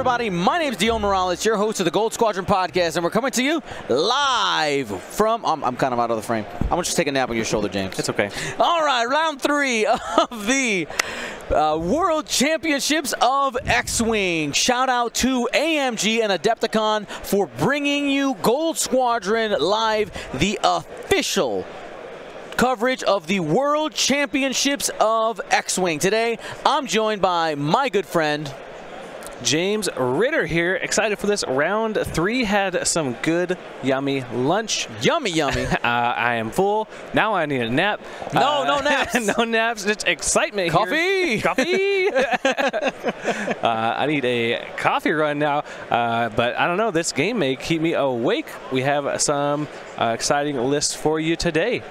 everybody. My name is Dion Morales, your host of the Gold Squadron podcast, and we're coming to you live from. I'm, I'm kind of out of the frame. I'm gonna just take a nap on your shoulder, James. It's okay. All right, round three of the uh, World Championships of X-Wing. Shout out to AMG and Adepticon for bringing you Gold Squadron live, the official coverage of the World Championships of X-Wing. Today, I'm joined by my good friend. James Ritter here, excited for this round three. Had some good, yummy lunch. Yummy, yummy. uh, I am full. Now I need a nap. No, uh, no naps. no naps. Just excitement. Coffee. Here. Coffee. uh, I need a coffee run now. Uh, but I don't know. This game may keep me awake. We have some uh, exciting lists for you today.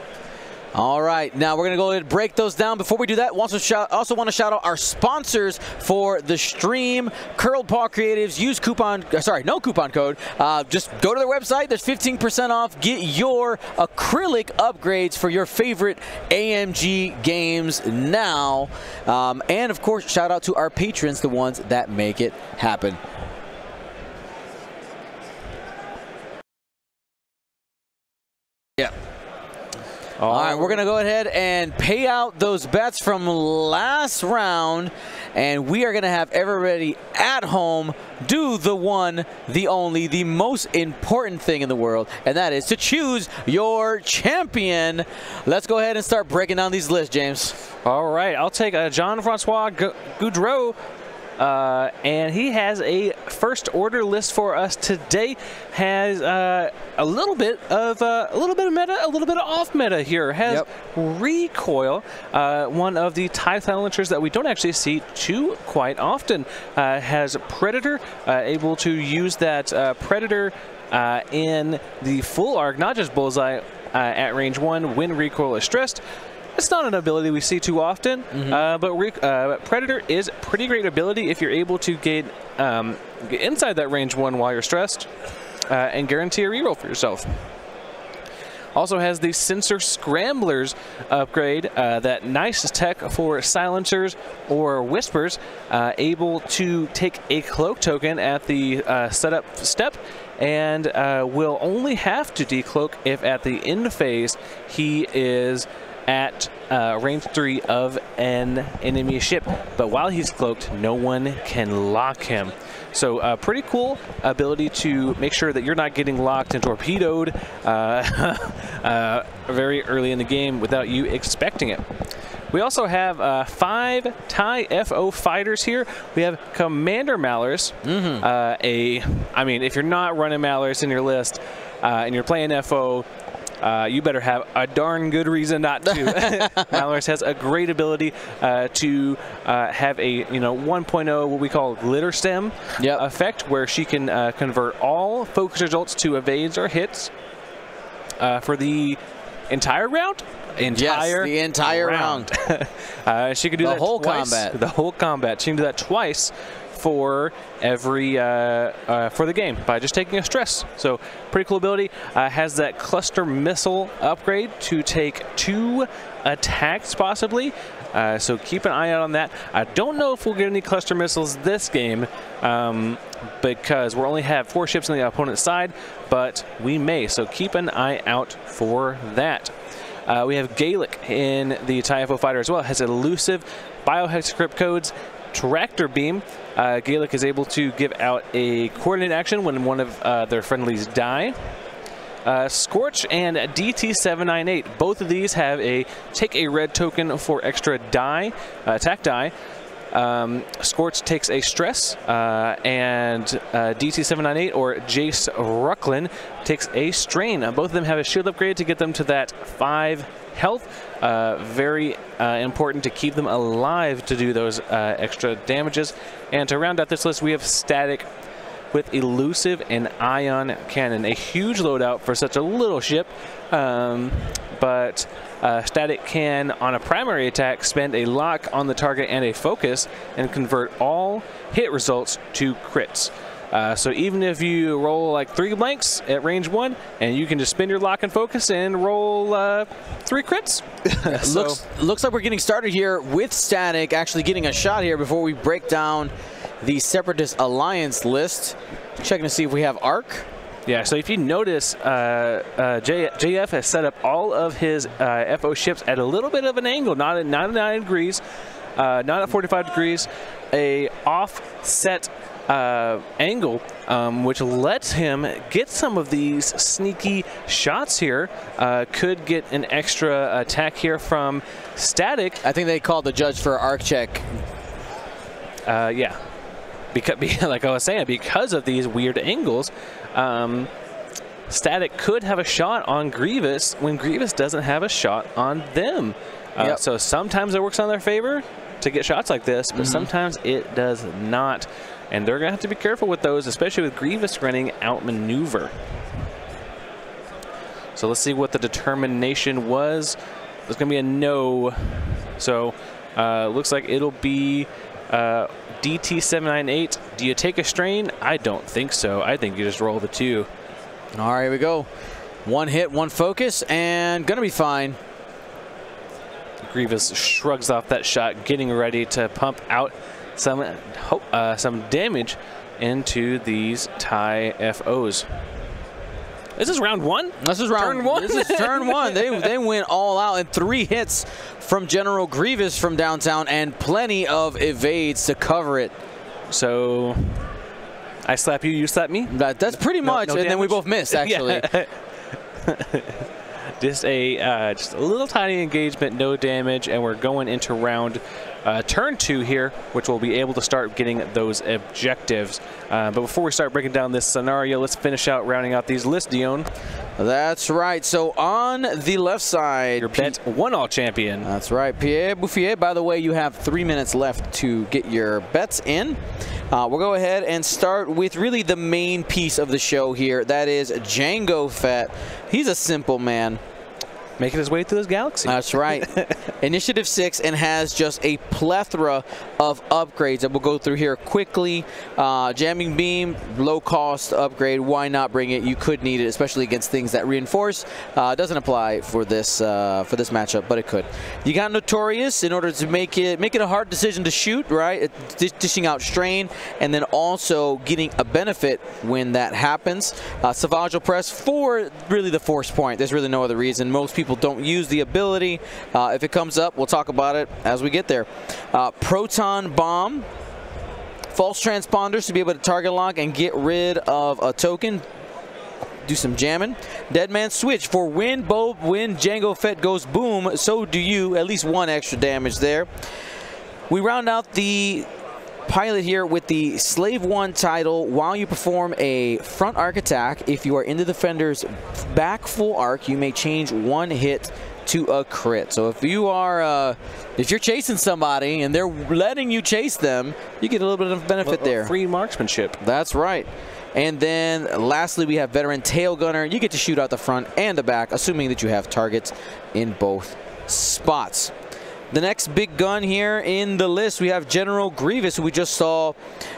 All right, now we're going to go ahead and break those down. Before we do that, also, shout, also want to shout out our sponsors for the stream, Curled Paw Creatives. Use coupon, uh, sorry, no coupon code. Uh, just go to their website. There's 15% off. Get your acrylic upgrades for your favorite AMG games now. Um, and, of course, shout out to our patrons, the ones that make it happen. Yeah. All right, we're going to go ahead and pay out those bets from last round, and we are going to have everybody at home do the one, the only, the most important thing in the world, and that is to choose your champion. Let's go ahead and start breaking down these lists, James. All right, I'll take uh, Jean-Francois Gaudreau uh, and he has a first order list for us today. Has uh, a little bit of uh, a little bit of meta, a little bit of off meta here. Has Yep. recoil, uh, one of the TIE silencers that we don't actually see too quite often. Uh, has predator, uh, able to use that uh, predator uh, in the full arc, not just bullseye. Uh, at range one, when recoil is stressed, it's not an ability we see too often, uh, but uh, Predator is pretty great ability if you're able to get, um, get inside that range one while you're stressed uh, and guarantee a reroll for yourself. Also has the Sensor Scramblers upgrade, uh, that nice tech for silencers or whispers, uh, able to take a cloak token at the uh, setup step and uh, will only have to decloak if at the end phase he is at uh, range 3 of an enemy ship. But while he's cloaked, no one can lock him. So uh, pretty cool ability to make sure that you're not getting locked and torpedoed uh, uh, very early in the game without you expecting it. We also have uh, five TIE FO fighters here. We have Commander Malarus. Uh, a, I mean, if you're not running Malarus in your list uh, and you're playing FO, uh, you better have a darn good reason not to. Malarus has a great ability uh, to uh, have a you know 1.0 what we call Glitterstim Yep. effect, where she can uh, convert all focus results to evades or hits uh, for the entire round. Entire the entire round. uh, she can do The that whole twice. combat. The whole combat. She can do that twice for every uh, uh, for the game by just taking a stress. So pretty cool ability. Uh, has that cluster missile upgrade to take two attacks possibly. Uh, so keep an eye out on that. I don't know if we'll get any cluster missiles this game um, because we only have four ships on the opponent's side, but we may. So keep an eye out for that. Uh, we have Galek in the TIFO fighter as well. Has elusive biohexacrypt codes, tractor beam. Uh, Galek is able to give out a coordinate action when one of uh, their friendlies die. Uh, Scorch and DT798. Both of these have a take a red token for extra die, uh, attack die. Um, Scorch takes a stress, uh, and uh, DT798 or Jace Rucklin takes a strain. Both of them have a shield upgrade to get them to that five health. Uh, very uh, important to keep them alive to do those uh, extra damages. And to round out this list, we have Static with Elusive and Ion Cannon. A huge loadout for such a little ship. Um, but uh, Static can, on a primary attack, spend a lock on the target and a focus and convert all hit results to crits. Uh, so even if you roll like three blanks at range one, and you can just spin your lock and focus and roll uh, three crits. So- looks looks like we're getting started here with Static, actually getting a shot here before we break down the Separatist Alliance list. Checking to see if we have ARC. Yeah, so if you notice, uh, uh, J- JF has set up all of his uh, FO ships at a little bit of an angle, not at 99 degrees, uh, not at 45 degrees, a offset uh, angle, um, which lets him get some of these sneaky shots here. Uh, could get an extra attack here from Static. I think they called the judge for arc check. Uh, yeah, because like I was saying, because of these weird angles. Um, Static could have a shot on Grievous when Grievous doesn't have a shot on them. Uh, Yep. So sometimes it works on their favor to get shots like this, but sometimes it does not. And they're going to have to be careful with those, especially with Grievous running outmaneuver. So let's see what the determination was. There's going to be a no. So uh, looks like it'll be uh, DT798. Do you take a strain? I don't think so. I think you just roll the two. All right, here we go. One hit, one focus, and gonna be fine. Grievous shrugs off that shot, getting ready to pump out some uh, some damage into these Thai FOs. This Is round one? This is round Turn one? This is turn one. They they went all out and three hits from General Grievous from downtown and plenty of evades to cover it. So I slap you, you slap me. That, that's pretty No- much, no and then we both missed actually. Just a uh, just a little tiny engagement, no damage, and we're going into round uh, turn two here, which we'll be able to start getting those objectives. Uh, but before we start breaking down this scenario, let's finish out rounding out these lists, Dion. That's right. So on the left side, Your bet one all champion. That's right, Pierre Buffiere. By the way, you have three minutes left to get your bets in. Uh, we'll go ahead and start with really the main piece of the show here. That is Django Fett. He's a simple man. Making his way through this galaxy. That's right. Initiative 6 and has just a plethora of upgrades that we'll go through here quickly. Uh, jamming Beam, low cost upgrade. Why not bring it? You could need it, especially against things that reinforce. Uh, doesn't apply for this uh, for this matchup, but it could. You got Notorious in order to make it make it a hard decision to shoot, right? Dish- dishing out Strain and then also getting a benefit when that happens. Uh, Savage Press for really the force point. There's really no other reason. Most people don't use the ability. Uh, if it comes up, we'll talk about it as we get there. Uh, Proton Bomb. False transponders to be able to target lock and get rid of a token. Do some jamming. Dead Man Switch for when Bo when Django Fett goes boom, so do you. At least one extra damage there. We round out the pilot here with the Slave 1 title while you perform a front arc attack. If you are in the defender's back full arc, you may change one hit to a crit. So if you are, uh, if you're chasing somebody and they're letting you chase them, you get a little bit of benefit there. Free marksmanship. That's right. And then lastly, we have veteran tail gunner. You get to shoot out the front and the back, assuming that you have targets in both spots. The next big gun here in the list, we have General Grievous, who we just saw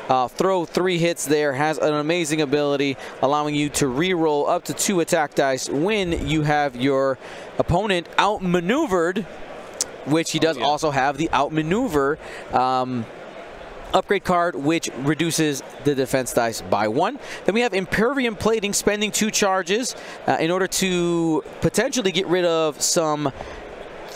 uh, throw three hits there, has an amazing ability, allowing you to re-roll up to two attack dice when you have your opponent outmaneuvered, which he does yeah. also have the outmaneuver um, upgrade card, which reduces the defense dice by one. Then we have Impervium Plating, spending two charges uh, in order to potentially get rid of some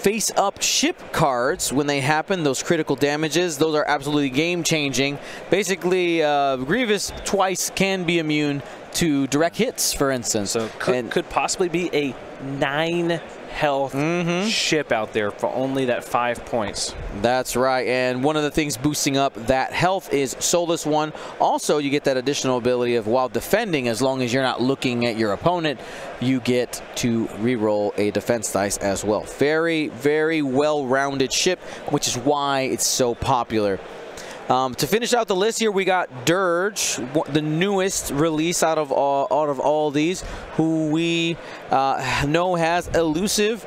face-up ship cards when they happen, those critical damages. Those are absolutely game-changing. Basically, uh, Grievous twice can be immune to direct hits, for instance. So could, And- could possibly be a nine health Mm-hmm. ship out there for only that five points. That's right, and one of the things boosting up that health is Soulless One. Also, you get that additional ability of while defending, as long as you're not looking at your opponent, you get to re-roll a defense dice as well. Very, very well-rounded ship, which is why it's so popular. Um, to finish out the list here, we got Dirge, the newest release out of all, out of all these, who we uh, know has elusive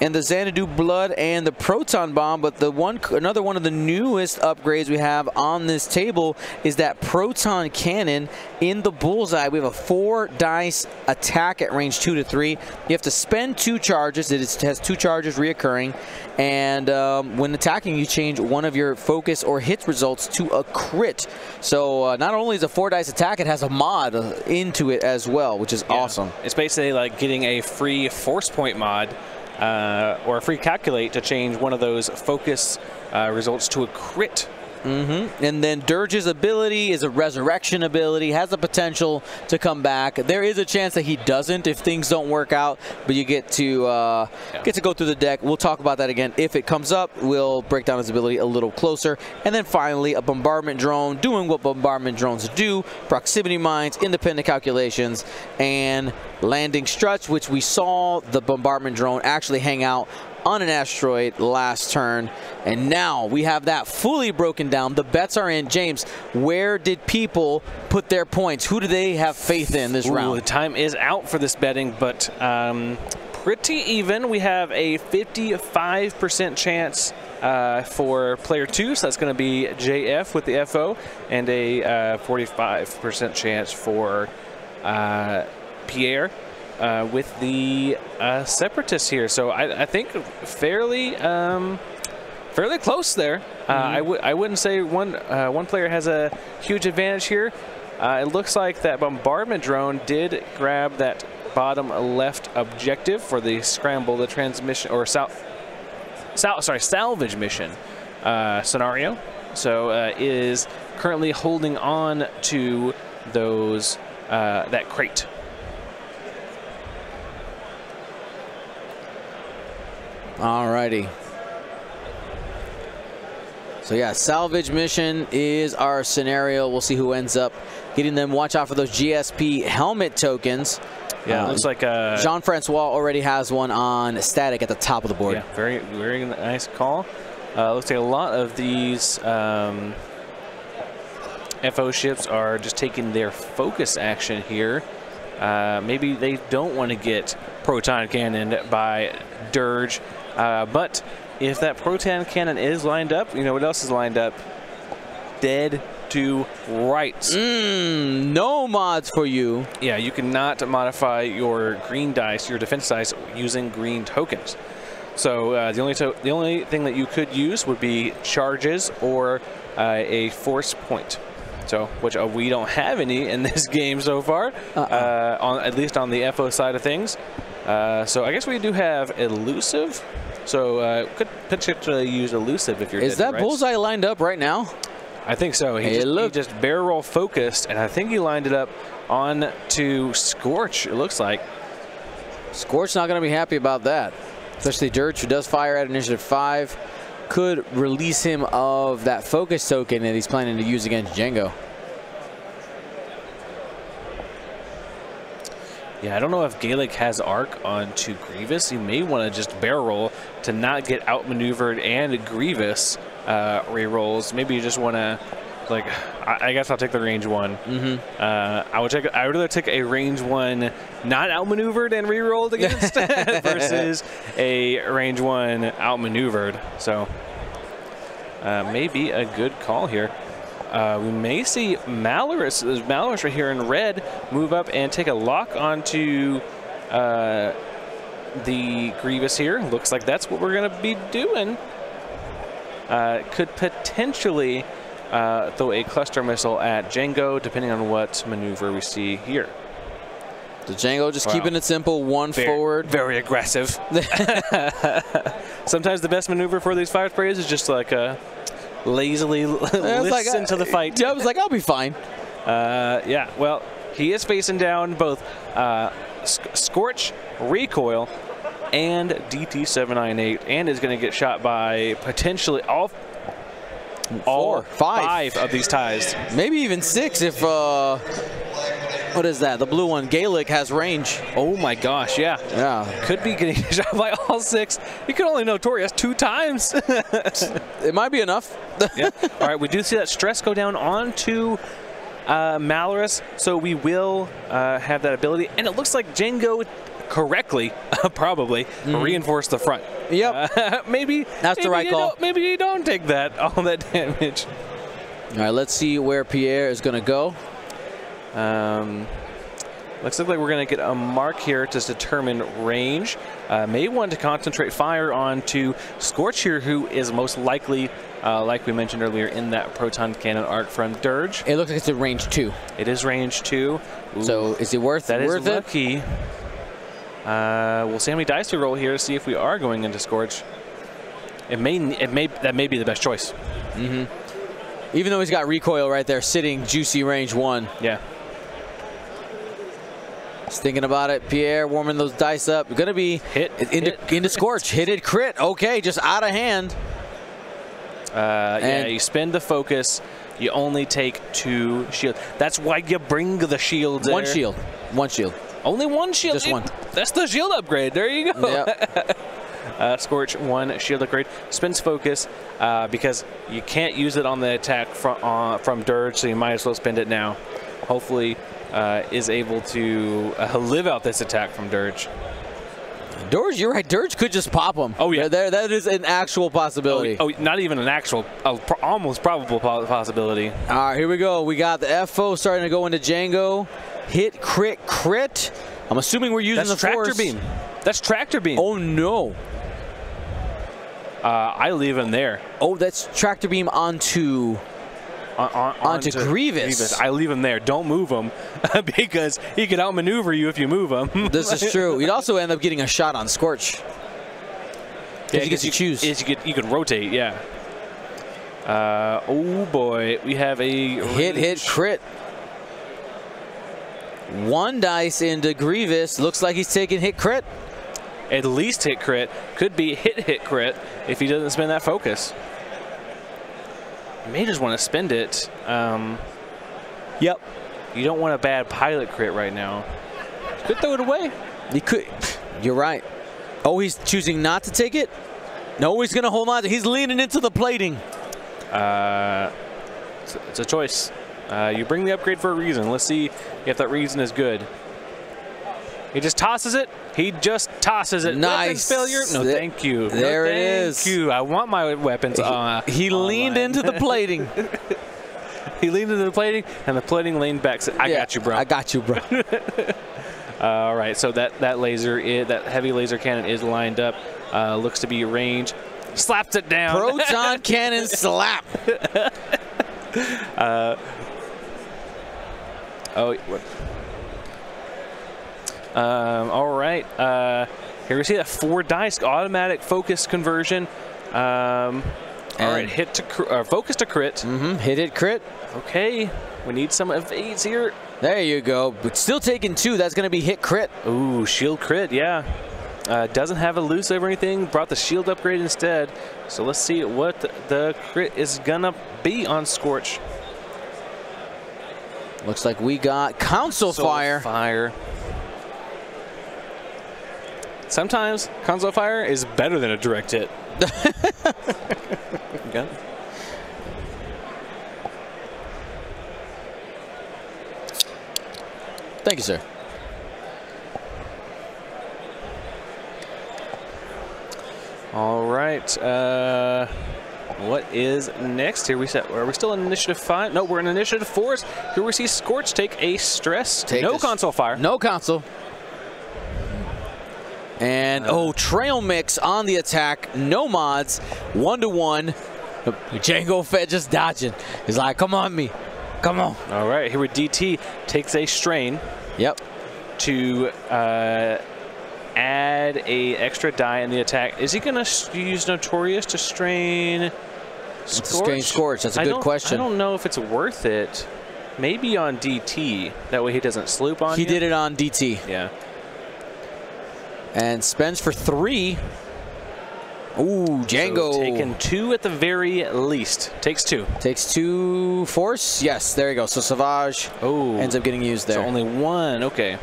and the Xanadu Blood and the Proton Bomb. But the one, another one of the newest upgrades we have on this table is that Proton Cannon in the Bullseye. We have a four dice attack at range two to three. You have to spend two charges. It is, has two charges reoccurring. And um, when attacking, you change one of your focus or hit results to a crit. So uh, not only is a four dice attack, it has a mod into it as well, which is yeah. awesome. It's basically like getting a free force point mod uh, or a free calculate to change one of those focus uh, results to a crit Mm-hmm. And then Dirge's ability is a resurrection ability, has the potential to come back. There is a chance that he doesn't if things don't work out, but you get to uh, yeah. get to go through the deck. We'll talk about that again if it comes up. We'll break down his ability a little closer. And then finally, a bombardment drone doing what bombardment drones do: proximity mines, independent calculations, and landing struts, which we saw the bombardment drone actually hang out on an asteroid last turn. And now we have that fully broken down. The bets are in. James, where did people put their points? Who do they have faith in this Ooh, round? The time is out for this betting, but um, pretty even. We have a 55% chance uh, for player two, so that's going to be JF with the FO, and a 45% uh, chance for uh, Pierre uh, with the uh, Separatists here. So I, I think fairly um, fairly close there. Mm -hmm. I w- I wouldn't say one uh, one player has a huge advantage here. Uh, it looks like that bombardment drone did grab that bottom left objective for the scramble, the transmission or sal, sal sorry salvage mission uh, scenario. So is currently holding on to those that crate. Alrighty. So yeah, salvage mission is our scenario. We'll see who ends up getting them. Watch out for those GSP helmet tokens. Yeah, uh, looks like uh, Jean-Francois already has one on static at the top of the board. Yeah, very, very nice call. Uh, looks like a lot of these um, FO ships are just taking their focus action here. Uh, maybe they don't want to get proton cannon by Dirge. Uh, but if that proton cannon is lined up, you know what else is lined up? Dead to rights. Mm, no mods for you. Yeah, you cannot modify your green dice, your defense dice, using green tokens. So uh, the only the only thing that you could use would be charges or uh, a force point. So, which uh, we don't have any in this game so far, -uh. on at least on the FO side of things. Uh, so I guess we do have elusive. So uh, could potentially use elusive if you're. Is that right? bullseye lined up right now? I think so. He, hey, just, he just barrel roll focused, and I think he lined it up on to Scorch. It looks like. Scorch not going to be happy about that, especially Dirge, who does fire at initiative five, could release him of that focus token that he's planning to use against Django. Yeah, I don't know if Galek has arc onto Grievous. You may want to just barrel roll to not get outmaneuvered and Grievous uh, rerolls. Maybe you just want to, like, I, I, guess I'll take the range one. Mm -hmm. uh, I would take. I would rather take a range one not outmaneuvered and rerolled against versus a range one outmaneuvered. So uh, maybe a good call here. Uh, we may see Malarus, Malarus right here in red, move up and take a lock onto uh, the Grievous here. Looks like that's what we're going to be doing. Uh, could potentially uh, throw a cluster missile at Django, depending on what maneuver we see here. The Django just wow. keeping it simple, one very, forward. Very aggressive. Sometimes the best maneuver for these fire sprays is just like a lazily listen like, to the fight. Yeah, I was like, I'll be fine. Uh, yeah, well, he is facing down both uh, Scorch, Recoil, and DT798, and is going to get shot by potentially all all five. five of these ties. Maybe even six if uh, what is that? The blue one, Galek, has range. Oh my gosh, yeah. Yeah. Could be getting shot by all six. He could only Notorious two times. it might be enough. yeah. All right, we do see that stress go down onto uh, Malarus, so we will uh, have that ability. And it looks like Django correctly, probably, reinforce the front. Yep. Uh, maybe That's the right call. Maybe you don't take that all that damage. All right, let's see where Pierre is going to go. Um, looks like we're going to get a mark here to determine range. Uh, may want to concentrate fire onto Scorch here, who is most likely, uh, like we mentioned earlier, in that proton cannon arc from Dirge. It looks like it's in range two. It is range two. Ooh, So is it worth, that is worth it? lucky. Uh, we'll see how many dice we roll here to see if we are going into Scorch. It may, it may, that may be the best choice. Even though he's got recoil right there, sitting juicy range one. Yeah. He's thinking about it. Pierre warming those dice up. Going to be Hit, into, hit. into Scorch. Hit it, crit. Okay, just out of hand. Uh, yeah, you spend the focus. You only take two shields. That's why you bring the shields. One shield. One shield. Only one shield. Just Dude, one. That's the shield upgrade. There you go. Yep. Uh, Scorch one shield upgrade. Spins focus uh, because you can't use it on the attack from uh, from Dirge, so you might as well spend it now. Hopefully, uh, is able to uh, live out this attack from Dirge. Dirge, you're right. Dirge could just pop him. Oh, yeah. There, that is an actual Oh, possibility. oh, not even an actual, a pro- almost probable possibility. All right, here we go. We got the FO starting to go into Django. Hit, crit, crit. I'm assuming we're using That's the tractor force. beam. That's tractor beam. Oh no. Uh, I leave him there. Oh, that's tractor beam onto. On, on, Onto Grievous. I leave him there. Don't move him because he could outmaneuver you if you move him. This is true. You'd also end up getting a shot on Scorch. Yeah, you get to choose. is You, could, you can rotate, yeah. Uh, oh boy, we have a Hit, hit, crit. One dice into Grievous. Looks like he's taking hit, crit. At least hit crit. Could be hit hit crit if he doesn't spend that focus. You may just want to spend it. Um, Yep. you don't want a bad pilot crit right now. Could throw it away. You could. You're right. Oh, he's choosing not to take it. No, he's gonna hold on. He's leaning into the plating. Uh, it's, it's a choice. Uh, you bring the upgrade for a reason. Let's see if that reason is good. He just tosses it. He just tosses it. Nice. Weapons failure. No, Th- thank you. No, there it thank is. you. I want my weapons. Uh, He leaned into the plating. he leaned into the plating, and the plating leaned back. Said, I Yeah, got you, bro. I got you, bro. All right. So that that laser, i that heavy laser cannon is lined up. Uh, looks to be range. Slaps it down. Proton cannon slap. Oh, what? Um, all right. Uh, here we see that four dice automatic focus conversion. Um, all right, hit to uh, focus to crit. hmm Hit it, crit. Okay, we need some evades here. There you go. But still taking two. That's gonna be hit, crit. Ooh, shield crit, yeah. Uh, doesn't have elusive or anything. Brought the shield upgrade instead. So let's see what the, crit is gonna be on Scorch. Looks like we got Console Fire. Fire. Sometimes console fire is better than a direct hit. okay. Thank you, sir. All right. Uh, what is next? Here we set. Are we still in initiative five? No, we're in initiative four. Here we see Scorch take a stress. Take no console fire. No console. And oh, trail mix on the attack. No mods. One to one. Django Fett just dodging. He's like, come on me. Come on. All right. Here with DT takes a strain Yep. to uh, add a extra die in the attack. Is he gonna use Notorious to strain? It's a strange scorch. That's a I good question. I don't know if it's worth it. Maybe on DT. That way he doesn't sloop on He you. did it on DT. Yeah. And spends for three. Ooh, Django. So taking two at the very least. Takes two. Takes two force. Yes, there you go. So Savage Oh. ends up getting used there. So only one. Okay.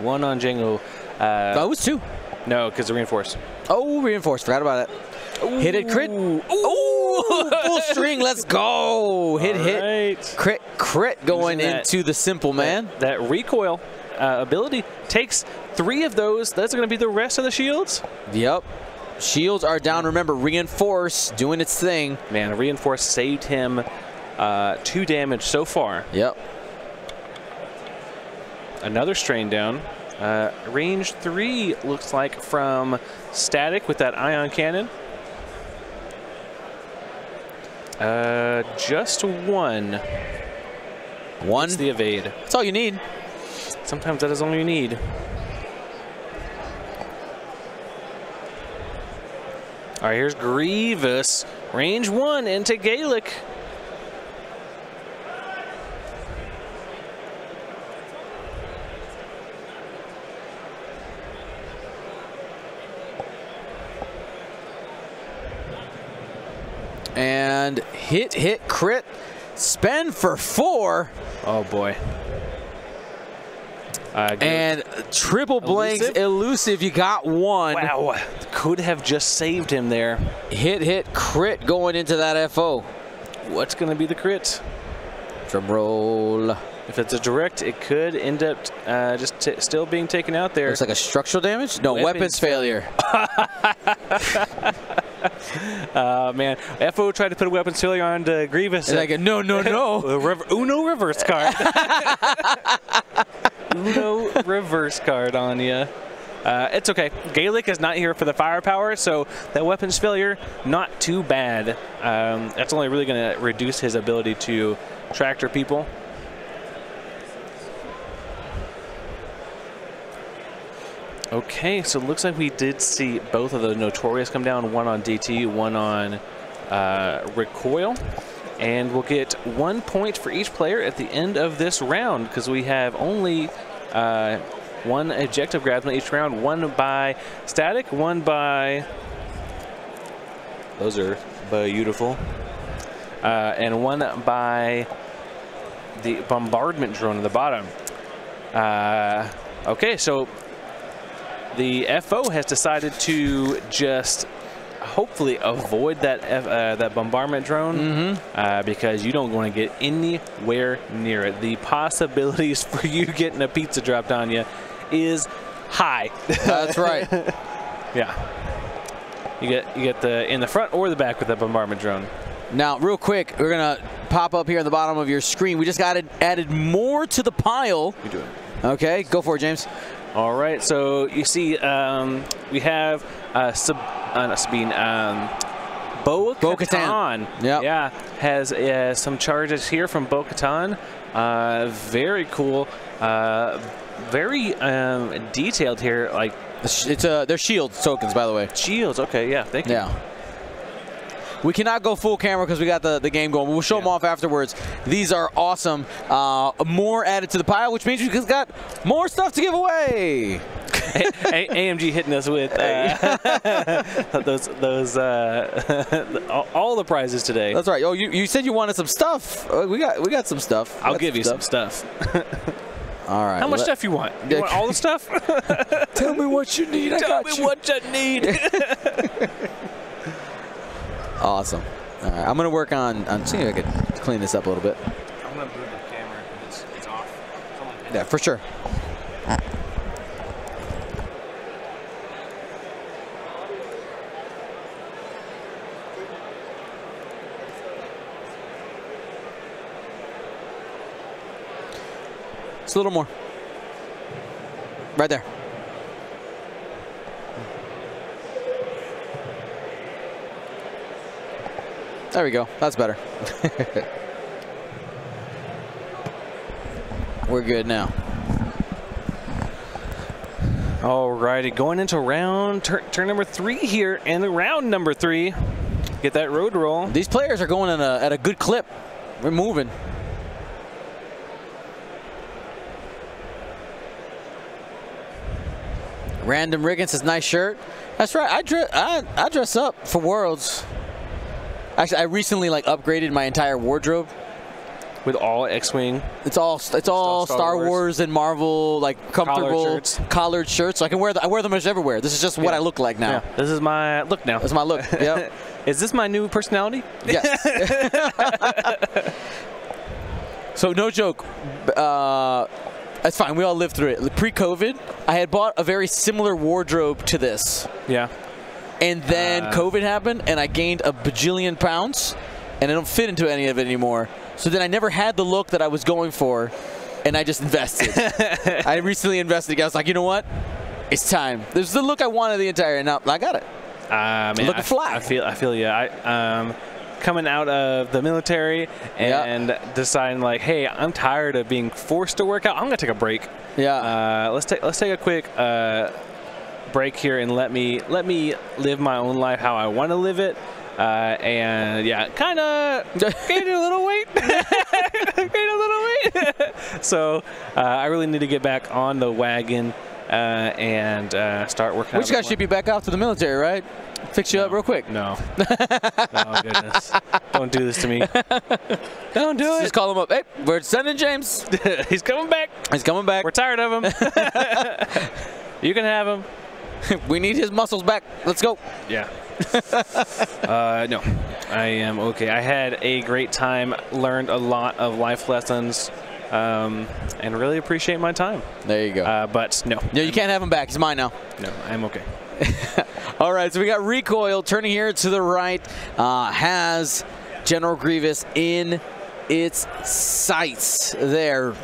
One on Django. Uh, oh, it was two. no, because the reinforced. Oh, reinforced. Forgot about it. Hit it, crit. Ooh. Ooh, Ooh, full string. Let's go. Hit, All hit. right. Crit, crit going that- into the simple man. That recoil uh, ability takes three of those. That's going to be the rest of the shields. Yep. Shields are down. Remember, reinforce doing its thing. Man, reinforce saved him uh, two damage so far. Yep. Another strain down. Uh, range three looks like from static with that ion cannon. Uh, just one. One. It's the evade. That's all you need. Sometimes that is all you need. All right, here's Grievous. Range one into Galek. And hit, hit, crit. Spend for four. Oh boy. Uh, Galek- And triple blanks Elusive? elusive. You got one. wow, could have just saved him there. Hit, hit, crit going into that FO. What's going to be the crit? Drum roll. If it's a direct, it could end up uh, just t- still being taken out there. Looks like a structural damage? No, Weapons weapons, failure. Uh, man, FO tried to put a weapons failure on to Grievous. It's like, a, no, no, no. Uno reverse card. Uno reverse card on you. Uh, it's okay. Galek is not here for the firepower, so that weapons failure, not too bad. Um, that's only really going to reduce his ability to tractor people. Okay, so it looks like we did see both of the Notorious come down, one on DT, one on uh, Recoil. And we'll get one point for each player at the end of this round because we have only uh, one objective grabs in each round, one by Static, one by... Those are beautiful. Uh, and one by the bombardment drone at the bottom. Uh, okay, so the FO has decided to just hopefully avoid that F, uh, that bombardment drone uh, because you don't want to get anywhere near it. The possibilities for you getting a pizza dropped on you is high. That's right. yeah. You get you get the in the front or the back with that bombardment drone. Now, real quick, we're going to pop up here on the bottom of your screen. We just got added, added more to the pile. You do it. Okay, go for it, James. All right, so you see, um, we have uh, Sab- uh, not Sabine, um, Bo Bo-Katan. Yep. Yeah, has uh, some charges here from Bo Katan. Uh, very cool. Uh, very um, detailed here, like It's, it's uh, they're shield tokens, by the way. shields. Okay, yeah, thank you. Yeah. We cannot go full camera because we got the, the game going. We'll show them off afterwards. These are awesome. Uh, more added to the pile, which means we got more stuff to give away. A- AMG hitting us with uh, those those uh, all- all the prizes today. That's right. Oh, you, you said you wanted some stuff. Uh, we got we got some stuff. We I'll got give you some stuff. All right. How much let- stuff you want? You want all the stuff? Tell me what you need. I Tell got me you. what you need. Awesome. All right. I'm gonna work on on seeing if I can clean this up a little bit. I'm gonna move the camera. It's, it's off. Yeah, for sure. It's a little more. Right there. There we go. That's better. We're good now. Alrighty, going into round turn, turn number three here, and the round number three. Get that road roll. These players are going at a, at a good clip. We're moving. Random Riggins says, nice shirt. That's right. I dress, I, I dress up for Worlds. Actually, I recently like upgraded my entire wardrobe. with all X-wing. It's all it's all Star Star, Wars. Wars. and Marvel like comfortable shirts. collared shirts. So I can wear the, I wear them everywhere. This is just what Yeah. I look like now. Yeah, this is my look now. That's my look. Yep. Is this my new personality? yes. so no joke. Uh, that's fine. We all lived through it. Pre-COVID, I had bought a very similar wardrobe to this. Yeah. And then Uh. COVID happened, and I gained a bajillion pounds, and I don't fit into any of it anymore. So then I never had the look that I was going for, and I just invested. I recently invested. I was like, you know what? It's time. This is the look I wanted the entire, and now I got it. Uh, man, Looking I, fly. I feel I feel yeah. I um coming out of the military Yeah. and deciding like, hey, I'm tired of being forced to work out. I'm gonna take a break. Yeah. Uh, let's take let's take a quick uh, break here and let me let me live my own life how I want to live it. Uh, and yeah, kind of gained a little weight. gained a little weight. so uh, I really need to get back on the wagon uh, and uh, start working. Which out just a got bit to ship you back out to the military, right? Fix you up real quick. no. oh goodness. Don't do this to me. Don't do it. Just call him up. Hey, we're sending James. He's coming back. He's coming back. We're tired of him. you can have him. we need his muscles back. Let's go. Yeah. uh, no, I am okay. I had a great time, learned a lot of life lessons, um, and really appreciate my time. There you go. Uh, but no, no, you can't have him back. He's mine now. no, I'm okay. All right, so we got Recoil turning here to the right, uh, has General Grievous in its sights there.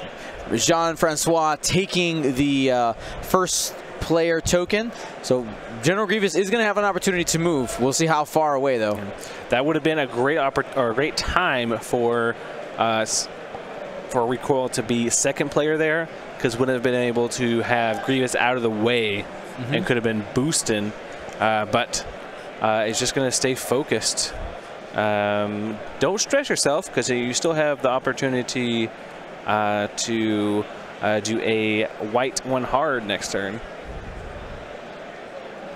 Jean Francois taking the uh, first player token. So General Grievous is going to have an opportunity to move. We'll see how far away, though. That would have been a great or a great time for us for Recoil to be second player there, because wouldn't have been able to have Grievous out of the way and could have been boosting. Uh, but uh, it's just going to stay focused. Um, don't stress yourself because you still have the opportunity uh, to uh, do a white one hard next turn.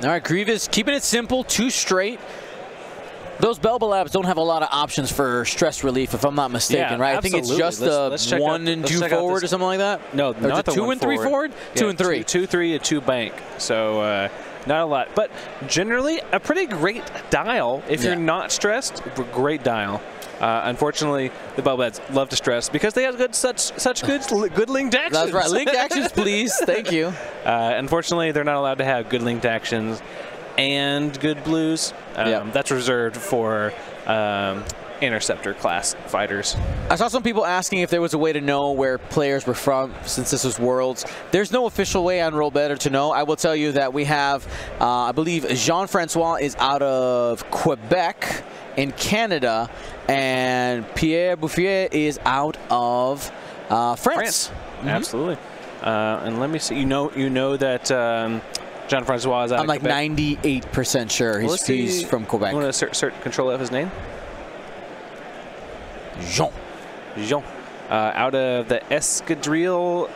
All right, Grievous keeping it simple, two straight. Those Belbullabs don't have a lot of options for stress relief, if I'm not mistaken, Yeah, right? I think it's just Let's- the let's one out- and two forward or something like that. No, Or not the two one and three forward. two Yeah, and three. Two, three, and two bank. So uh, not a lot, but generally a pretty great dial. If Yeah. you're not stressed, great dial. Uh, unfortunately, the Bubblets love to stress because they have good such such good good linked actions. That's right. Linked actions, please. Thank you. Uh, unfortunately, they're not allowed to have good linked actions and good blues. Um, Yeah. That's reserved for um, interceptor class fighters. I saw some people asking if there was a way to know where players were from since this was Worlds. There's no official way on Roll Better to know. I will tell you that we have, uh, I believe Jean-Francois is out of Quebec in Canada, and Pierre Buffiere is out of uh, France. France. Absolutely. Uh, and let me see. You know, you know that um, John Francois is out I'm like Quebec. 98% sure he's, Let's he's from Quebec. You want to cert control of his name? Jean. Jean. Uh, out of the Escadrille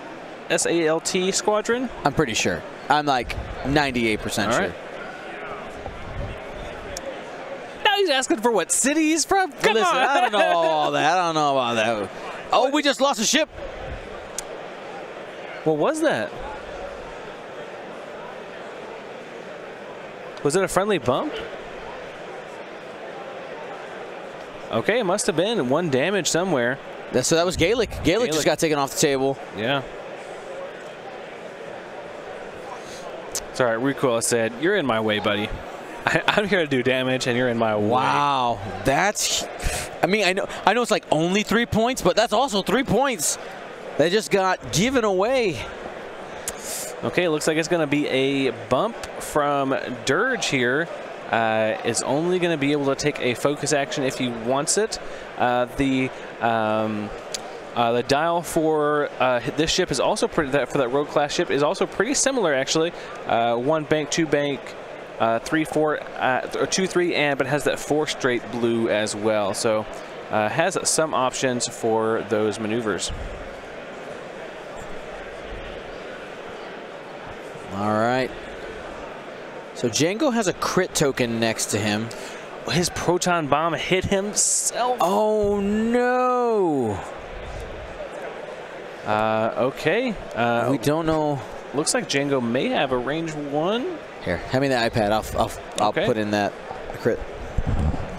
SALT squadron. I'm pretty sure. I'm like 98% All sure. right. Now he's asking for what city he's from. Come Listen, on. I don't know all that. I don't know about that. Oh, we just lost a ship. What was that? Was it a friendly bump? Okay, it must have been one damage somewhere. So that was Galek. Galek, just got taken off the table. Yeah. It's all right. Recoil said, "You're in my way, buddy. I, I'm here to do damage, and you're in my way." Wow, that's. I mean, I know, I know it's like only three points, but that's also three points that just got given away. Okay, looks like it's going to be a bump from Dirge here. Uh, is only going to be able to take a focus action if he wants it. Uh, the um, uh, the dial for uh, this ship is also pretty. That for that rogue class ship is also pretty similar actually. Uh, one bank, two bank, uh, three, four, or two, three, and but has that four straight blue as well. So has some options for those maneuvers. All right. So Django has a crit token next to him. His proton bomb hit himself. Oh no! Uh, okay. Uh, we don't know. looks like Django may have a range one. Here, hand me the iPad. I'll, I'll, I'll Okay. put in that crit.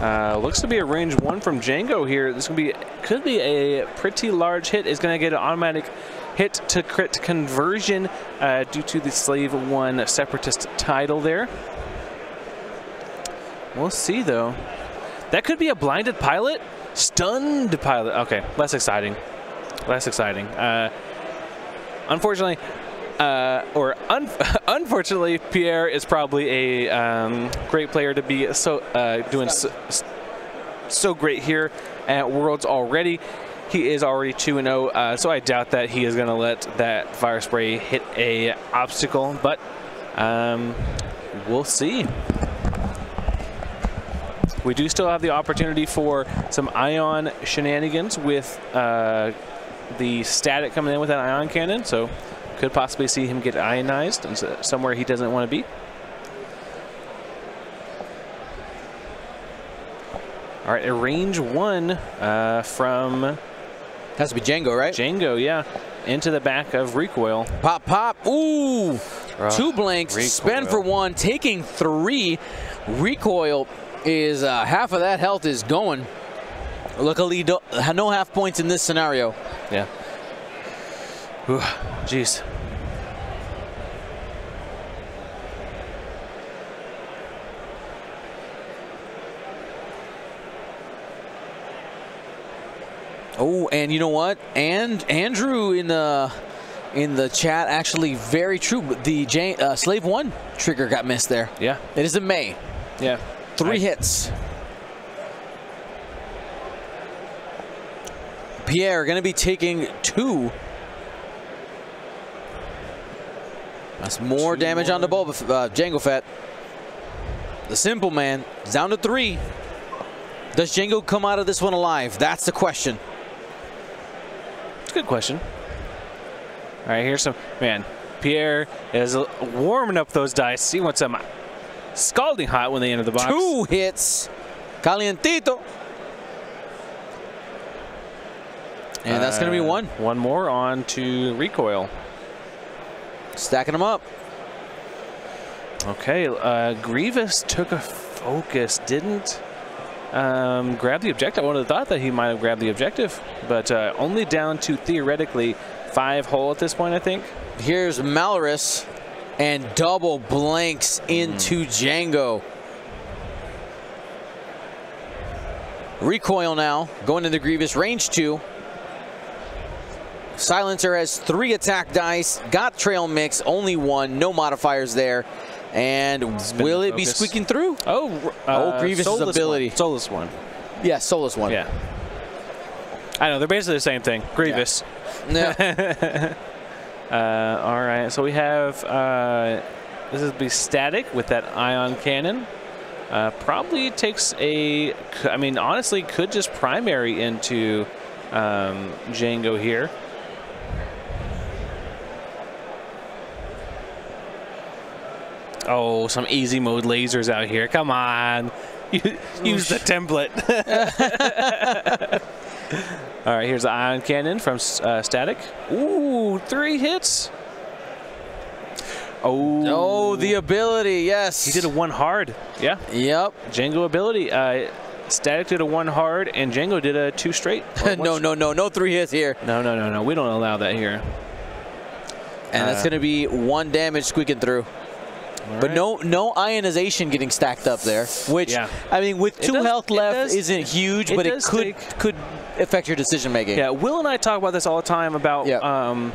Uh, looks to be a range one from Django here. This could be could be a pretty large hit. Is going to get an automatic hit to crit conversion uh, due to the Slave One Separatist title there. We'll see though. That could be a blinded pilot, stunned pilot. Okay, less exciting. Less exciting. Uh, unfortunately, uh, or un unfortunately, Pierre is probably a um, great player to be so uh, doing so, so great here at Worlds already. He is already 2 0, uh, so I doubt that he is going to let that fire spray hit a obstacle, but um, we'll see. We do still have the opportunity for some ion shenanigans with uh, the static coming in with that ion cannon, so could possibly see him get ionized somewhere he doesn't want to be. All right, a range one uh, from Has to be Django, right? Django, yeah, into the back of Recoil. Pop, pop. Ooh. Ugh, Two blanks. Spend for one. Taking three. Recoil is uh, half of that health is going. Luckily, no half points in this scenario. Yeah. Ooh, Jeez. Oh, and you know what? And Andrew in the in the chat actually very true. The Jan- uh, Slave One trigger got missed there. Yeah. It is in May. Yeah. Three I- hits. Pierre going to be taking two. That's more Two damage on the more. bulb, uh, Django Fett. The simple man is down to three. Does Django come out of this one alive? That's the question. A good question. All right, here's some man. Pierre is uh, warming up those dice. He wants them scalding hot when they enter the box. Two hits. Calientito. And that's going to be Uh, one. One more on to recoil. Stacking them up. Okay, uh, Grievous took a focus, didn't um, grab the objective. I would have thought that he might have grabbed the objective, but uh, only down to theoretically five hole at this point, I think. Here's Malarus and double blanks into Django. Recoil now, going into the Grievous, range two. Silencer has three attack dice, got trail mix, only one, no modifiers there. And will it be squeaking through? Oh, uh, Oh, Grievous' ability. One. Soulless one. Yeah, soulless one. Yeah. I know, they're basically the same thing. Grievous. Yeah. Uh, all right, so we have, uh, this is be static with that ion cannon. Uh, probably takes a, I mean, honestly, could just primary into um, Django here. Oh, some easy mode lasers out here. Come on. Use the template. All right, here's the ion cannon from uh, Static. Ooh, three hits. Oh, oh, the ability, yes. he did a one hard. Yeah, Yep. Django ability. Uh, Static did a one hard, and Django did a two straight. No, no, no, no three hits here. No, no, no, no. We don't allow that here. And that's Uh, going to be one damage squeaking through. All But right. no no ionization getting stacked up there, which, Yeah. I mean, with two does- health left does- isn't huge, it but it could take- could affect your decision making. Yeah, Will and I talk about this all the time about Yeah. um,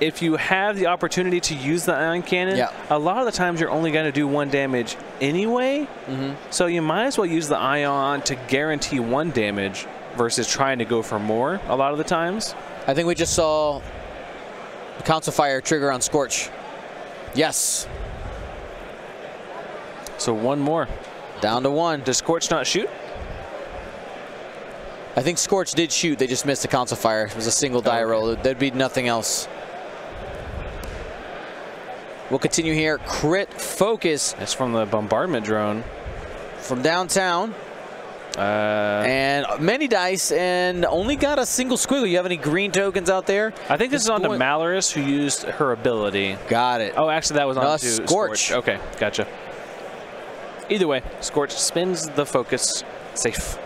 if you have the opportunity to use the ion cannon, Yeah. a lot of the times you're only going to do one damage anyway. Mm-hmm. So you might as well use the ion to guarantee one damage versus trying to go for more a lot of the times. I think we just saw Console Fire trigger on Scorch. Yes, So one more. down to one. Does Scorch not shoot? I think Scorch did shoot. They just missed the Console Fire. It was a single die Okay. roll. There'd be nothing else. We'll continue here. Crit focus That's from the bombardment drone. from downtown. Uh, and many dice, and only got a single squiggle. You have any green tokens out there? I think this It's is on to Malarus, who used her ability. Got it. Oh, actually, that was on Uh, to Scorch. Okay, gotcha. Either way, Scorch spins the focus safe.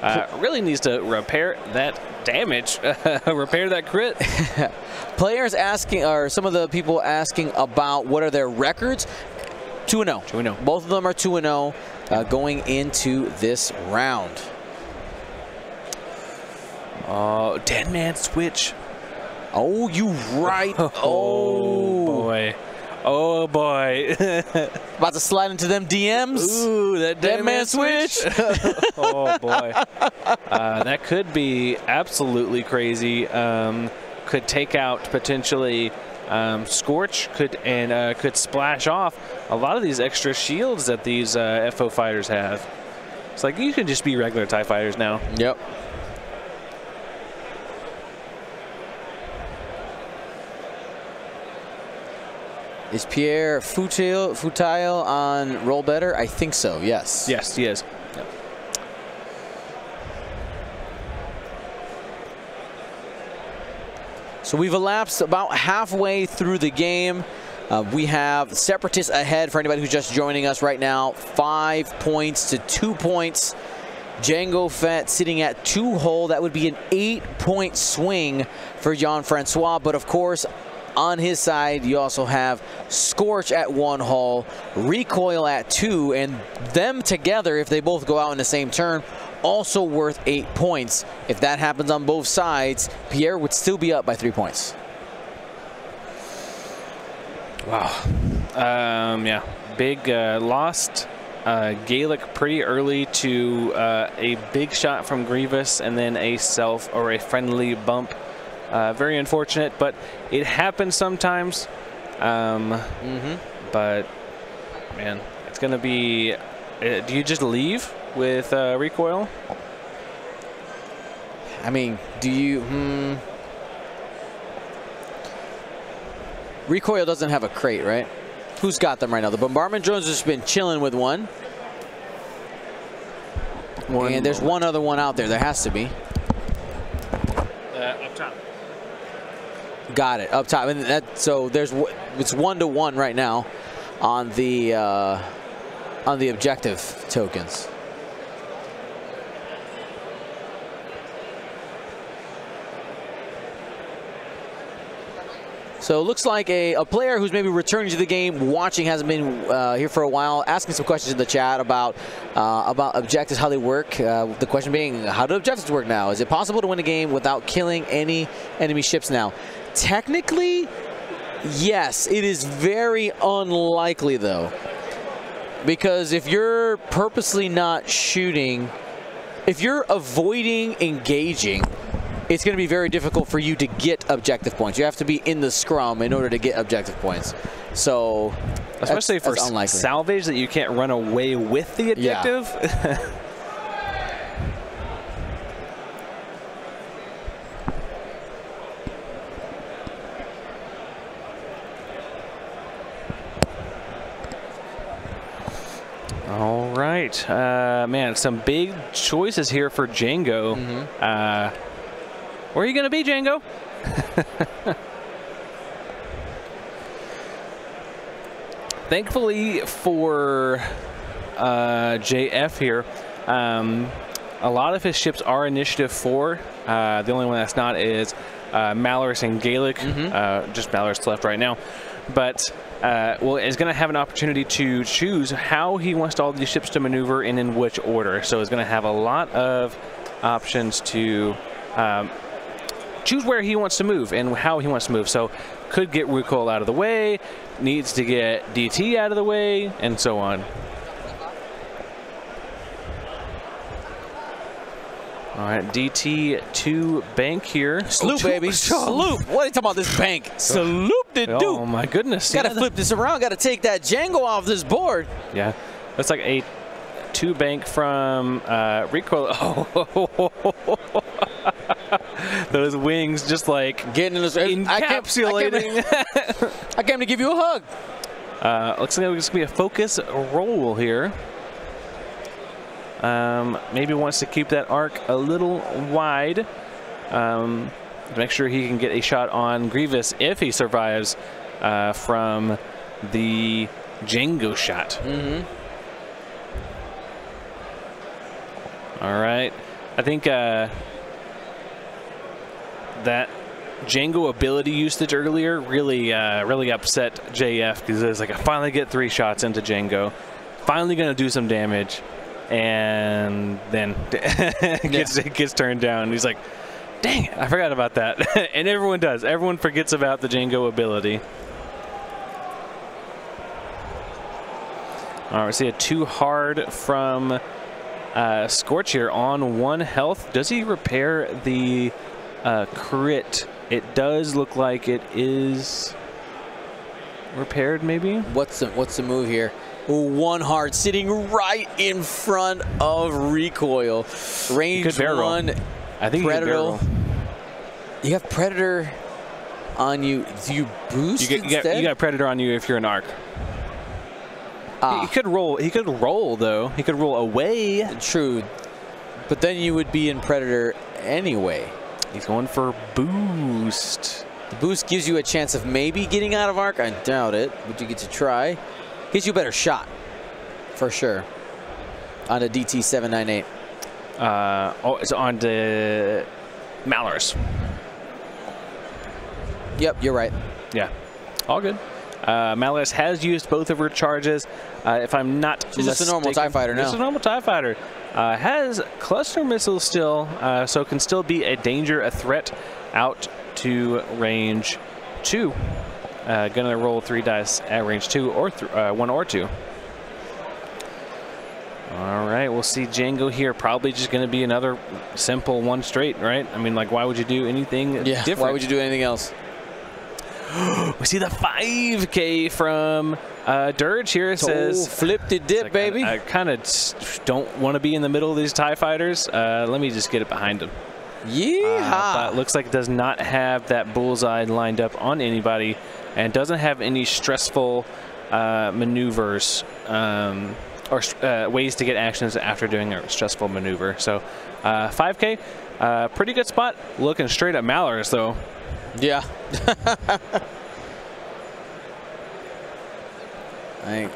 Uh, really needs to repair that damage, repair that crit. Players asking, or some of the people asking about what are their records. 2 0. 2-0. Both of them are 2 0 uh, going into this round. Oh, dead man switch. Oh, you right. Oh. boy. Oh boy. About to slide into them DMs. Ooh, that Dead man switch. oh boy. Uh, that could be absolutely crazy. Um, could take out potentially um, Scorch could and uh, could splash off a lot of these extra shields that these uh, FO fighters have. It's like you can just be regular TIE fighters now. Yep. Is Pierre Futile, Futile on Roll Better? I think so, yes. Yes, he is. So we've elapsed about halfway through the game. Uh, we have Separatists ahead for anybody who's just joining us right now. Five points to two points. Django Fett sitting at two hole. That would be an eight point swing for Jean Francois. But of course, on his side, you also have Scorch at one hole, Recoil at two, and them together, if they both go out in the same turn, also worth eight points. If that happens on both sides, Pierre would still be up by three points. Wow. Um, yeah. Big uh, lost uh, Galek pretty early to uh, a big shot from Grievous and then a self or a friendly bump. Uh, very unfortunate, but it happens sometimes. Um, But man, it's gonna be. Uh, do you just leave with uh, recoil? I mean, do you? Hmm. Recoil doesn't have a crate, right? Who's got them right now? The bombardment drones has been chilling with one, One and there's one other one out there. There has to be. Uh, up top. Got it up top, and that so there's it's one to one right now on the uh, on the objective tokens. So it looks like a, a player who's maybe returning to the game, watching, hasn't been uh, here for a while, asking some questions in the chat about uh, about objectives, how they work. Uh, the question being, how do objectives work now? Is it possible to win a game without killing any enemy ships now? Technically, yes. It is very unlikely, though. Because if you're purposely not shooting, if you're avoiding engaging, it's going to be very difficult for you to get objective points. You have to be in the scrum in order to get objective points. So, that's- Especially for that's unlikely. salvage that you can't run away with the objective. Yeah. All right, uh, man, some big choices here for Django. Mm-hmm. Uh, where are you going to be, Django? Thankfully for uh, JF here, um, a lot of his ships are initiative four. Uh, the only one that's not is uh, Malarus and Galek. Uh, just Malarus left right now. But uh, well, is going to have an opportunity to choose how he wants all these ships to maneuver and in which order. So he's going to have a lot of options to um, choose where he wants to move and how he wants to move. So could get recoil out of the way, needs to get DT out of the way, and so on. All right, DT two bank here. Sloop, Oh, baby. two- Sloop. What are you talking about this bank? Sloop did do. Oh my goodness! Got to Yeah, flip this around. Got to take that Django off this board. Yeah, that's like a two bank from uh, recoil. Oh, those wings just like Getting in this. I came, I came, encapsulating. to, I came to give you a hug. Uh, looks like it's going to be a focus roll here. Um, maybe wants to keep that arc a little wide. Um, to make sure he can get a shot on Grievous if he survives uh, from the Django shot. Mm-hmm. All right. I think uh, that Django ability usage earlier really, uh, really upset JF because it's like I finally get three shots into Django, finally gonna do some damage, and then gets it gets turned down. He's like, "Dang it, I forgot about that," and everyone does. Everyone forgets about the Django ability. All right, we see a too hard from uh, Scorch here on one health. Does he repair the uh, crit? It does look like it is repaired, maybe. What's the what's the move here? One heart sitting right in front of recoil. Range Good barrel. I think Predator. barrel. You have Predator on you. Do you boost You get, you, got, you got Predator on you if you're an arc. Ah, He could roll. He could roll though. He could roll away. true. But then you would be in Predator anyway. He's going for boost. The boost gives you a chance of maybe getting out of arc. I doubt it, but you get to try. Gives you a better shot, for sure, on a DT 798. Uh, oh, it's on to Malarus. Yep, you're right. Yeah, all good. Uh, has used both of her charges. Uh, if I'm not She's just a normal mistaken- TIE fighter now. Just a normal TIE fighter. Uh, has cluster missiles still, uh, so can still be a danger, a threat out to range two. Uh, gonna roll three dice at range two or th uh, one or two. All right, we'll see Django here. Probably just going to be another simple one straight, right? I mean, like, why would you do anything Yeah. different? Why would you do anything else? We see the 5K from uh, Dirge here. It says, oh, flip the dip, like, baby. I, I kind of don't want to be in the middle of these TIE fighters. Uh, let me just get it behind him. Yeehaw. Uh, but looks like it does not have that bullseye lined up on anybody and doesn't have any stressful uh, maneuvers um, or uh, ways to get actions after doing a stressful maneuver. So uh, 5K, uh, pretty good spot. Looking straight at Malarus, though. Yeah.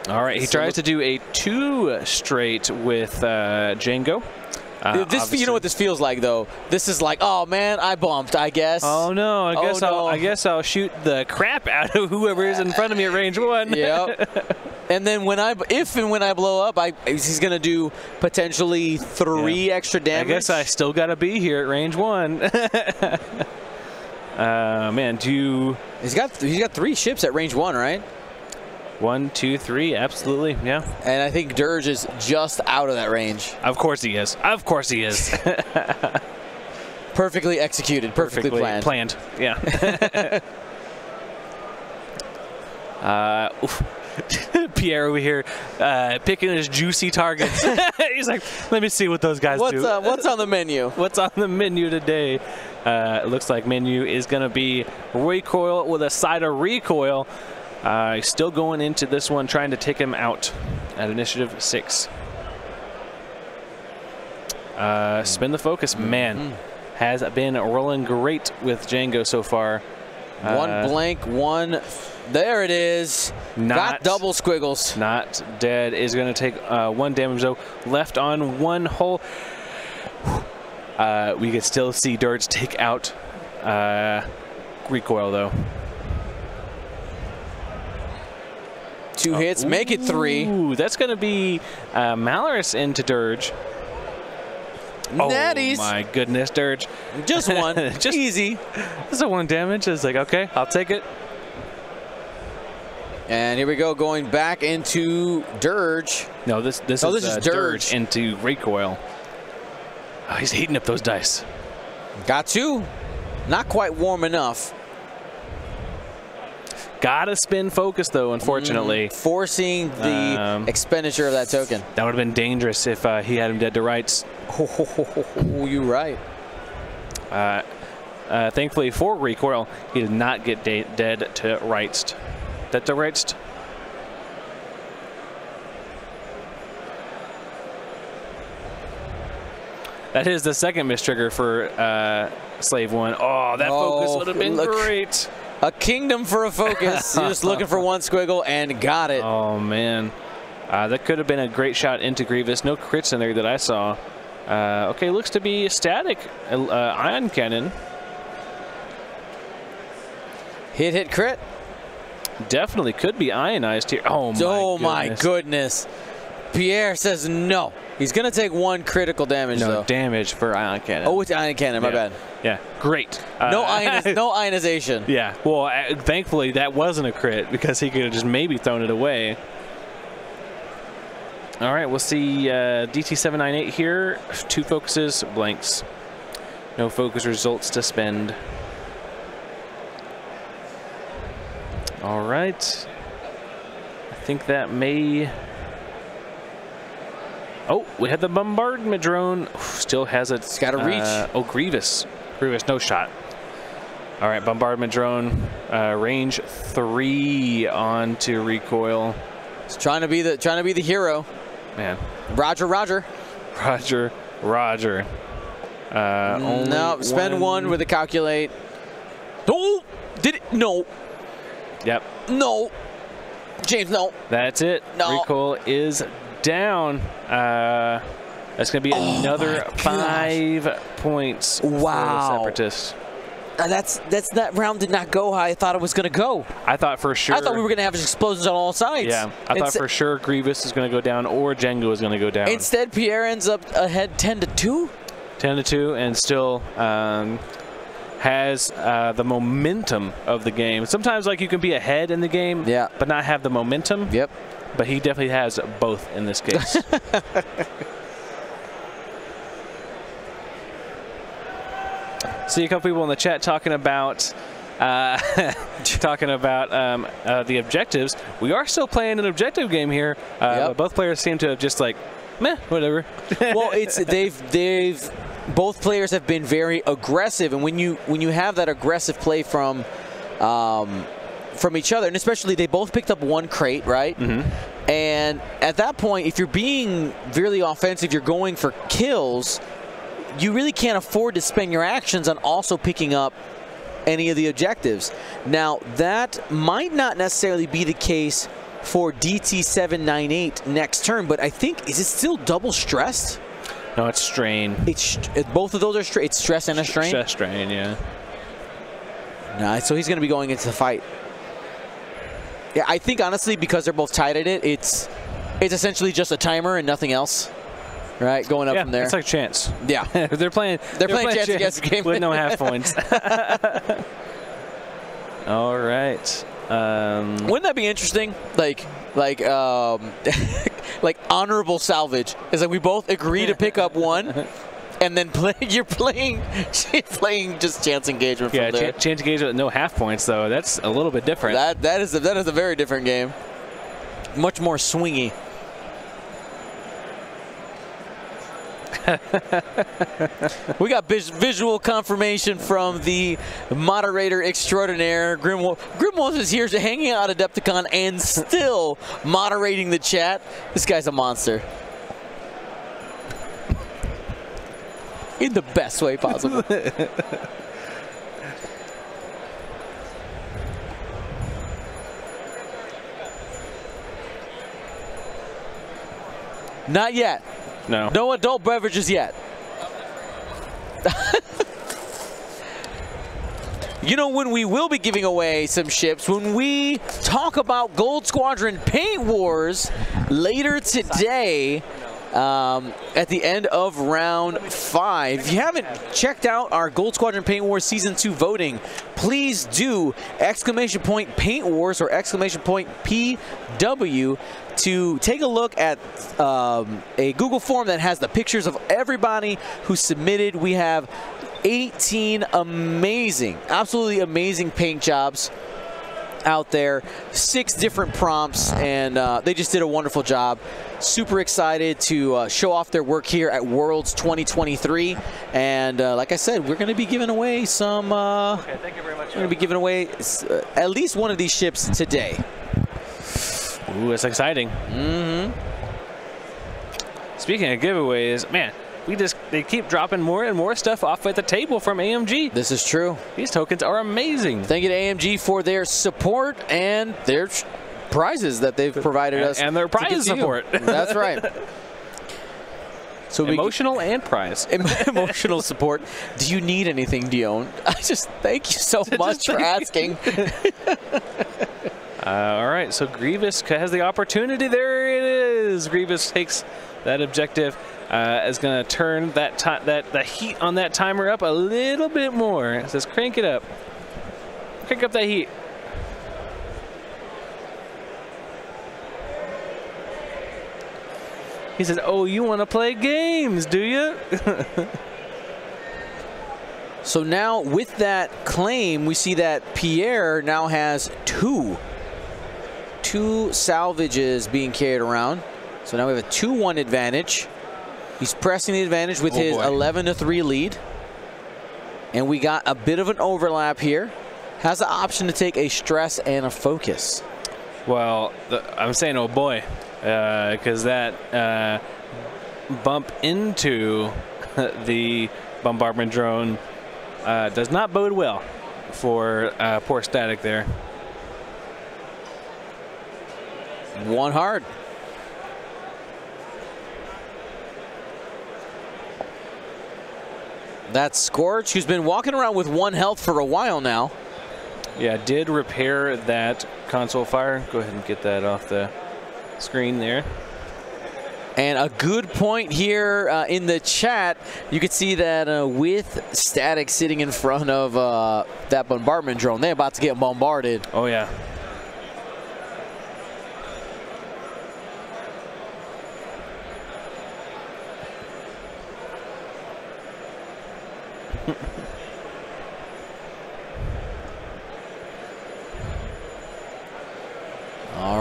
All right, he So tries to do a two straight with uh, Django. Uh, this, you know what this feels like, though. This is like, oh man, I bumped. I guess. Oh no! I Oh, guess I'll. I guess I'll shoot the crap out of whoever is in front of me at range one. Yep. and then when I, if and when I blow up, I he's gonna do potentially three extra damage. I guess I still gotta be here at range one. Uh, man, do you He's got he's got three ships at range one, right? one, two, three? Absolutely, yeah. And I think Dirge is just out of that range. Of course he is. Of course he is. Perfectly executed. Perfectly, planned. Planned, Yeah. uh. Pierre over here uh, picking his juicy targets. He's like, let me see what those guys What's do. uh, what's on the menu? What's on the menu today? Uh, it looks like menu is going to be recoil with a side of recoil. Uh, still going into this one, trying to take him out at initiative six. Uh, spin the focus, man, has been rolling great with Django so far. one Uh, blank, one. There it is. Not- got double squiggles. Not dead is going to take uh, one damage though. Left on one hole. Uh, we can still see Dirge take out uh, recoil though. Two hits, make it three. Ooh, that's going to be uh, Malarus into Dirge. Natties. Oh my goodness, Dirge. Just one. Just- easy. This is a one damage. It's like, okay, I'll take it. And here we go, going back into Dirge. No, this this Oh, is, this is uh, Dirge. into recoil. Oh, he's heating up those dice. Got two. Not quite warm enough. Gotta spin focus though, unfortunately. Forcing the Um, expenditure of that token. That would have been dangerous if uh, he had him dead to rights. Oh, you right. Uh, uh, thankfully for recoil, he did not get dead to rights. Dead to rights. That is the second miss trigger for uh, Slave One. Oh, that Oh, focus would have been look. great. A kingdom for a focus. You're just looking for one squiggle and got it. Oh man, uh, that could have been a great shot into Grievous. No crits in there that I saw. Uh, okay, looks to be a static uh, ion cannon. Hit, hit, crit. Definitely could be ionized here. Oh my oh my goodness. Pierre says no. He's going to take one critical damage, though. No though. damage for ion cannon. Oh, it's ion cannon. My yeah. bad. Yeah, great. No, Uh, no ionization. Yeah, well, uh, thankfully that wasn't a crit because he could have just maybe thrown it away. All right, we'll see uh, DT798 here. Two focuses, blanks. No focus results to spend. All right. I think that may. Oh, we had the bombardment drone. Still has it. It's gotta reach. Uh, oh, Grievous. Grievous, no shot. All right, bombardment drone, uh, range three onto recoil. He's trying to be the trying to be the hero. Man, Roger, Roger. Roger, Roger. Uh, no, spend one. with a calculate. No, did it? No, Yep, no. James, no. that's it. No. Recoil is down. Uh, that's going to be another Oh gosh. five points for Wow. the Separatist. Uh, That's that's that round did not go how I thought it was gonna go. I thought for sure. I thought we were gonna have explosions on all sides. Yeah, I thought for sure Grievous is going to go down or Django is going to go down. Instead, Pierre ends up ahead ten to two. 10 to 2 and still um, has uh, the momentum of the game. Sometimes like you can be ahead in the game Yeah. but not have the momentum. Yep. But he definitely has both in this case. See a couple people in the chat talking about uh, talking about um, uh, the objectives. We are still playing an objective game here. Uh, Yep. both players seem to have just like, meh, whatever. well, it's they've they've both players have been very aggressive, and when you when you have that aggressive play from um, from each other, and especially they both picked up one crate, right? Mm-hmm. And at that point, if you're being really offensive, you're going for kills. You really can't afford to spend your actions on also picking up any of the objectives. Now, that might not necessarily be the case for DT798 next turn, but I think, is it still double stressed? no, it's strain. It's both of those are straight. It's stress and a strain. Stress strain, yeah. Nah, so he's going to be going into the fight. Yeah, I think honestly because they're both tied at it, it's it's essentially just a timer and nothing else. Right, going up yeah, from there. it's like chance. yeah. they're playing. They're, playing chance against the game. with no half points. All right. Um, Wouldn't that be interesting? Like, like, um, like honorable salvage. Is like we both agree to pick up one, and then play. You're playing, playing just chance engagement yeah, from there. cha- change engagement with no half points though. That's a little bit different. That that is a, that is a very different game. Much more swingy. we got vis- visual confirmation from the moderator extraordinaire Grimwolf. Grimwolf is here hanging out at Adepticon and still moderating the chat. This guy's a monster. In the best way possible. Not yet. no. No adult beverages yet. you know when we will be giving away some ships when we talk about Gold Squadron Paint Wars later today. Um, at the end of round five. If you haven't checked out our Gold Squadron Paint Wars Season 2 voting, please do exclamation point Paint Wars or exclamation point PW to take a look at um, a Google form that has the pictures of everybody who submitted. We have 18 amazing, absolutely amazing paint jobs out there, six different prompts, and uh, they just did a wonderful job. Super excited to uh, show off their work here at Worlds 2023. And uh, like I said, we're going to be giving away some. Uh, Okay, thank you very much. we're going to be giving away uh, at least one of these ships today. Ooh, that's exciting. Mm-hmm. Speaking of giveaways, man, we just they keep dropping more and more stuff off at the table from AMG. This is true. These tokens are amazing. Thank you to AMG for their support and their prizes that they've provided and, us. And their prize support. That's right. So emotional and prize. Emotional support. Do you need anything, Dion? I just thank you so much for asking. uh, all right, so Grievous has the opportunity. There it is. Grievous takes that objective. Uh, is going to turn that that the heat on that timer up a little bit more. It says crank it up. Crank up that heat. He says, "Oh, you want to play games, do you?" so now with that claim, we see that Pierre now has two, two salvages being carried around. So now we have a 2-1 advantage. He's pressing the advantage with oh his boy. 11 to 3 lead. And we got a bit of an overlap here. Has the option to take a stress and a focus. Well, the, I'm saying, oh boy, because uh, that uh, bump into the bombardment drone uh, does not bode well for uh, poor static there. One hard. That's Scorch, who's been walking around with one health for a while now. Yeah, did repair that console fire. Go ahead and get that off the screen there. And a good point here uh, in the chat. You can see that uh, with Static sitting in front of uh, that bombardment drone, they're about to get bombarded. Oh, yeah.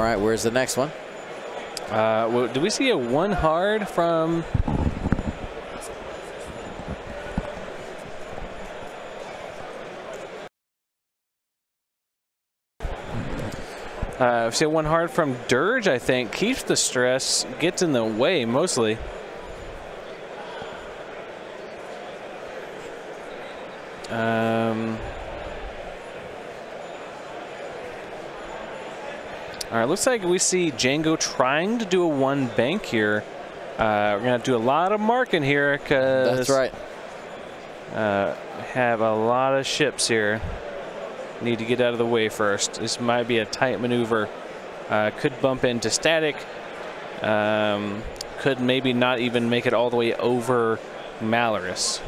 Right, where's the next one? Uh, well, do we see a one hard from? Uh, see one hard from Dirge, I think. Keeps the stress, gets in the way mostly. Um, All right, looks like we see Django trying to do a one bank here. Uh, we're going to do a lot of marking here because That's right. Uh, have a lot of ships here. Need to get out of the way first. This might be a tight maneuver. Uh, could bump into static. Um, could maybe not even make it all the way over Malarus.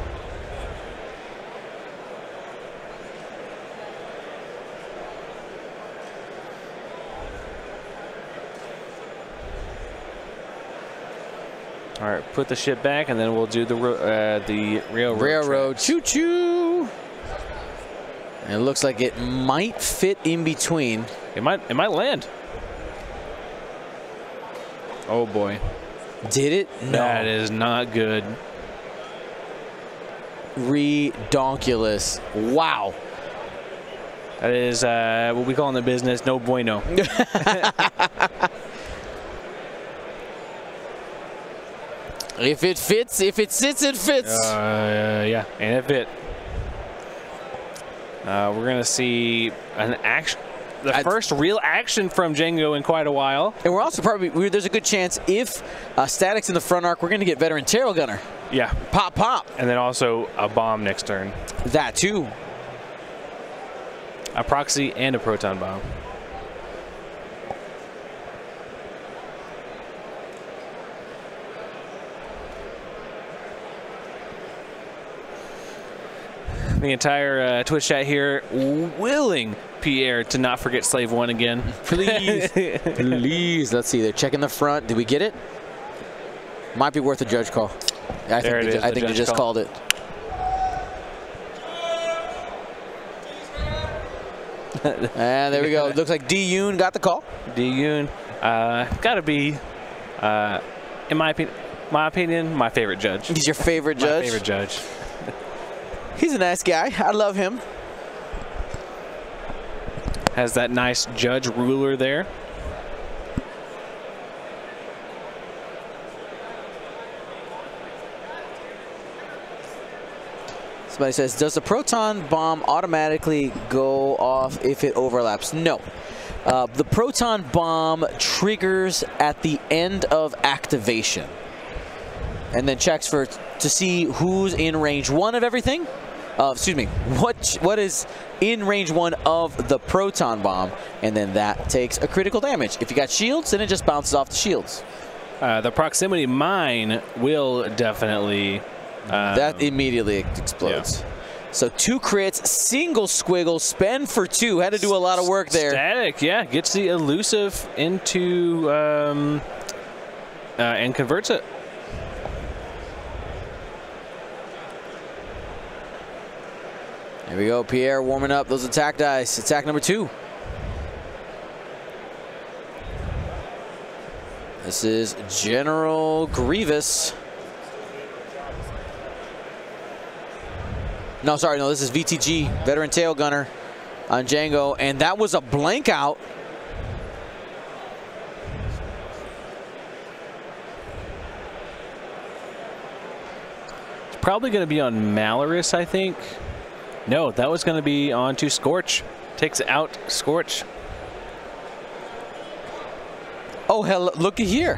All right, put the ship back, and then we'll do the uh, the railroad. Railroad, choo choo. And it looks like it might fit in between. It might. It might land. Oh boy. Did it? No. That is not good. Redonkulous. Wow. That is uh, what we call in the business no bueno. If it fits, if it sits, it fits. Uh, yeah, and it fit. Uh, we're gonna see an action, the I'd first real action from Django in quite a while. And we're also probably we, there's a good chance if uh, Static's in the front arc, we're going to get veteran Tail Gunner. Yeah, Pop, pop. and then also a bomb next turn, That too. a proxy and a proton bomb. The entire uh, Twitch chat here willing Pierre to not forget Slave One again. Please, please. Let's see. They're checking the front. Did we get it? Might be worth a judge call. I There think, they, is, I the think they just call. called it. and there we go. Looks like D Yoon got the call. D Yoon, uh, gotta be, uh, in my opinion, my opinion, my favorite judge. He's your favorite judge? My favorite judge. He's a nice guy. I love him. Has that nice judge ruler there. Somebody says, does the proton bomb automatically go off if it overlaps? No. Uh, the proton bomb triggers at the end of activation and then checks for to see who's in range one of everything. Uh, excuse me, what what is in range one of the proton bomb, and then that takes a critical damage. If you got shields, then it just bounces off the shields. Uh, the proximity mine will definitely. Um, that immediately explodes. Yeah. So two crits, single squiggle, spend for two. Had to do a lot of work there. Static, yeah, gets the elusive into um, uh, and converts it. We go, Pierre warming up those attack dice. Attack number two. This is General Grievous. No, sorry, no, this is VTG, Veteran Tail Gunner on Django, and that was a blank out. It's probably going to be on Malarus, I think. No, that was going to be on to Scorch. Takes out Scorch. Oh, hell, looky here.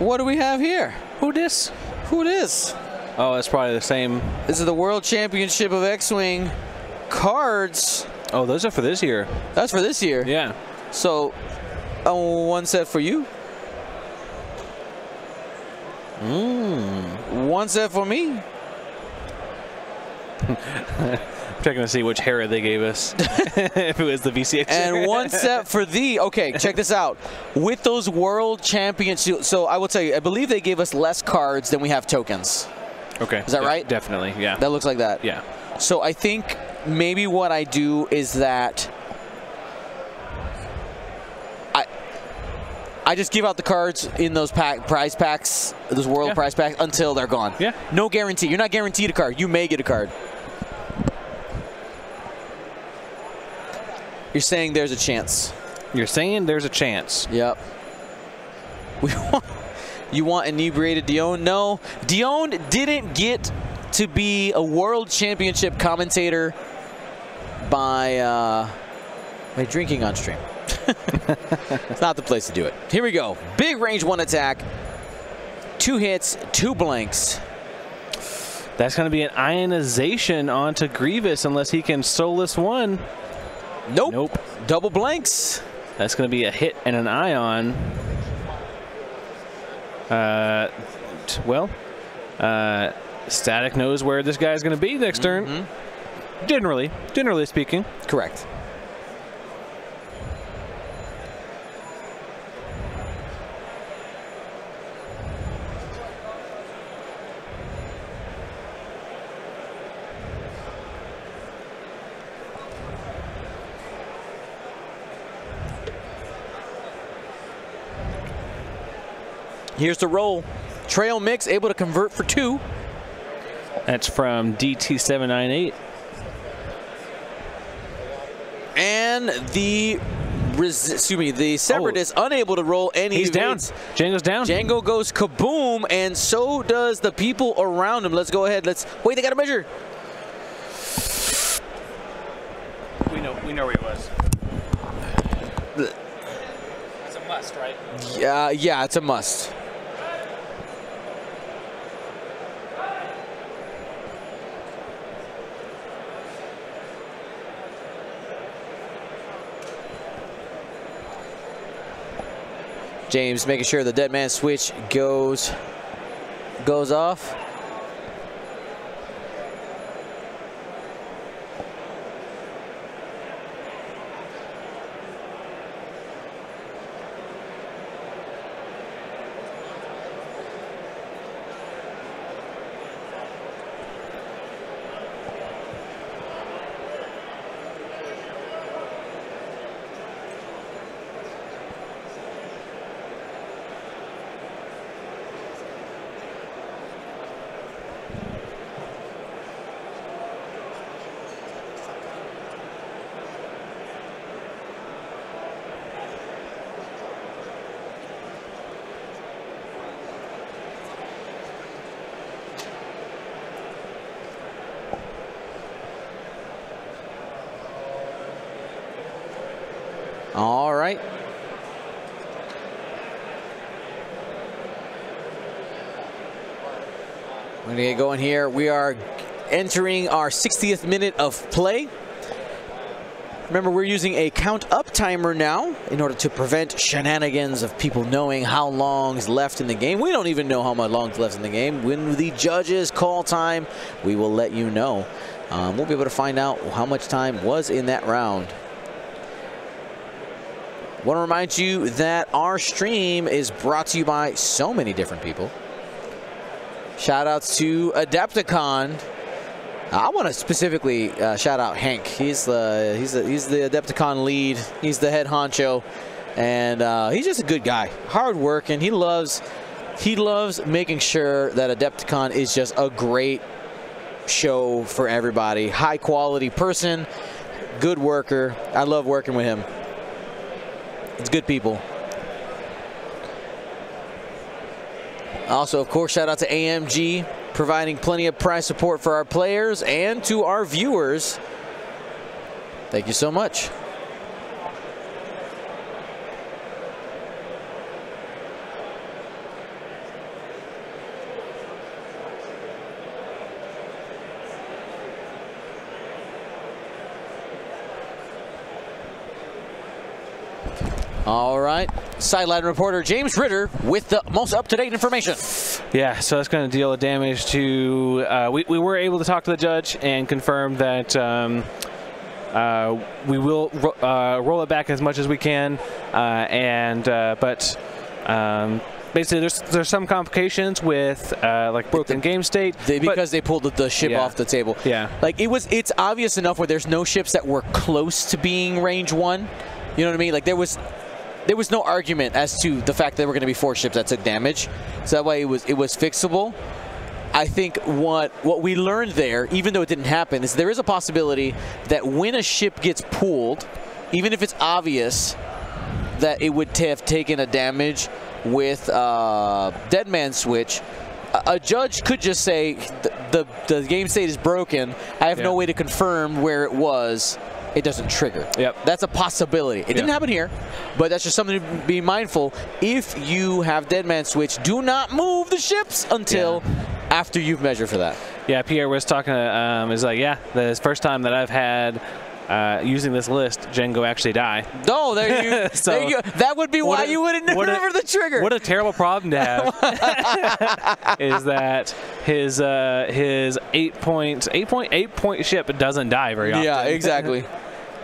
What do we have here? Who this? Who this? Oh, that's probably the same. This is the World Championship of X-Wing cards. Oh, those are for this year. That's for this year? Yeah. So, uh, one set for you. Mm. One set for me. Checking to see which Hera they gave us. if it was the VCH. And one set for the. Okay, check this out. With those world champions, so I will tell you, I believe they gave us less cards than we have tokens. Okay. Is that De right? Definitely, yeah. That looks like that. Yeah. So I think maybe what I do is that I I just give out the cards in those pack prize packs, those world Yeah. prize packs until they're gone. Yeah. No guarantee. You're not guaranteed a card. You may get a card. You're saying there's a chance. You're saying there's a chance. Yep. We want, you want inebriated Dion? No, Dion didn't get to be a world championship commentator by uh, by drinking on stream. it's not the place to do it. Here we go. Big range one attack. Two hits, two blanks. That's going to be an ionization onto Grievous unless he can Soulless one. Nope. Nope. Double blanks. That's going to be a hit and an ion. Uh, well, uh, Static knows where this guy's going to be next turn. Generally, generally speaking. Correct. Here's the roll. Trail mix able to convert for two. That's from DT798. And the res- excuse me, the separatist oh. unable to roll any. Oh. He's down. Django's down. Django goes kaboom, and so does the people around him. Let's go ahead. Let's wait. They got to measure. we know. We know where he was. It's a must, right? Yeah, yeah, it's a must. James making sure the dead man switch goes goes off. Right. We're going to get going here. We are entering our 60th minute of play. Remember, we're using a count up timer now in order to prevent shenanigans of people knowing how long's left in the game. We don't even know how much long's left in the game. When the judges call time, we will let you know. Um, we'll be able to find out how much time was in that round. Want to remind you that our stream is brought to you by so many different people. Shout outs to Adepticon. I want to specifically uh, shout out Hank. He's the he's the he's the Adepticon lead. He's the head honcho, and uh, he's just a good guy, hard working. He loves he loves making sure that Adepticon is just a great show for everybody. High quality person, good worker. I love working with him. It's good people. Also, of course, shout out to AMG providing plenty of prize support for our players and to our viewers. Thank you so much. All right. Sideline reporter James Ritter with the most up-to-date information. Yeah, so that's going to deal a damage to. Uh, we, we were able to talk to the judge and confirm that um, uh, we will ro uh, roll it back as much as we can, uh, and uh, but. Um, basically, there's there's some complications with uh, like broken game state they, because they pulled the, the ship Yeah. off the table. Yeah. like it was. It's obvious enough where there's no ships that were close to being range one. You know what I mean? Like there was there was no argument as to the fact that there were going to be four ships that took damage. So that way it was it was fixable. I think what what we learned there, even though it didn't happen, is there is a possibility that when a ship gets pulled, even if it's obvious that it would have taken a damage with uh, Dead Man Switch, a, judge could just say the, the the game state is broken. I have no way to confirm where it was. It doesn't trigger. Yep. That's a possibility. It didn't happen here, but that's just something to be mindful. If you have Dead Man Switch, do not move the ships until after you've measured for that. Yeah, Pierre was talking. Um, is like, yeah, the first time that I've had uh, using this list, Jango actually die. No, there you, So- there you go. That would be why a- you wouldn't what a- the trigger. What a terrible problem to have. is that his uh, his eight point eight point eight point ship doesn't die very often. yeah, exactly.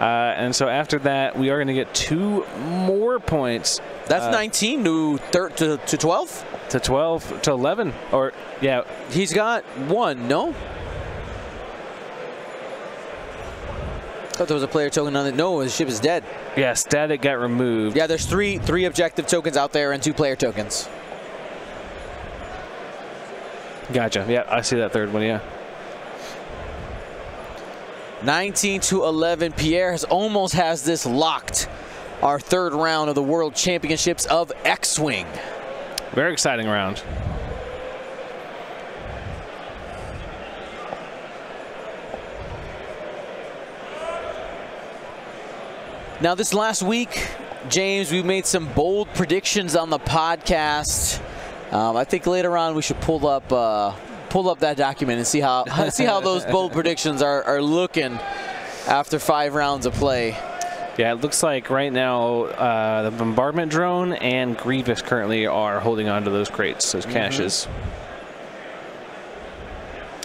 Uh, and so after that, we are going to get two more points That's Uh, 19 to, thir- to to 12. to 12 to 11. Or yeah, He's got one. No. Thought there was a player token on it. No, the ship is dead. yeah, static got removed. Yeah, there's three three objective tokens out there and two player tokens. Gotcha. Yeah, I see that third one. Yeah. 19 to 11. Pierre has almost has this locked. Our third round of the World Championships of X-Wing. Very exciting round. Now, this last week, James, we made some bold predictions on the podcast. Um, I think later on we should pull up uh, pull up that document and see how see how those bold predictions are, are looking after five rounds of play. Yeah, it looks like right now uh, the bombardment drone and Grievous currently are holding on to those crates, those caches.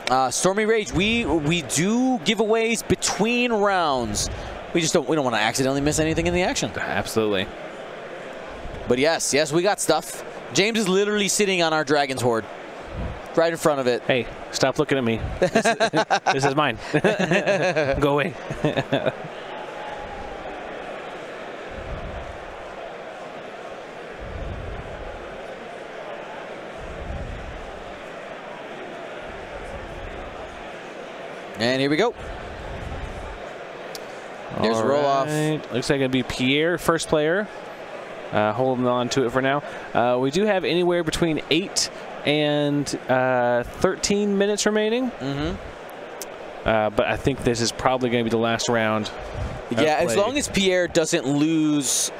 Uh, Stormy Rage, we we do giveaways between rounds. We just don't we don't want to accidentally miss anything in the action. Absolutely. But yes, yes, we got stuff. James is literally sitting on our Dragon's Horde, right in front of it. Hey, stop looking at me. This, this is mine. Go away. And here we go. There's a roll off. Looks like it'll be Pierre, first player. Uh, holding on to it for now. Uh, we do have anywhere between 8 and uh, 13 minutes remaining. Mm-hmm. Uh, but I think this is probably going to be the last round. Yeah, as long as Pierre doesn't lose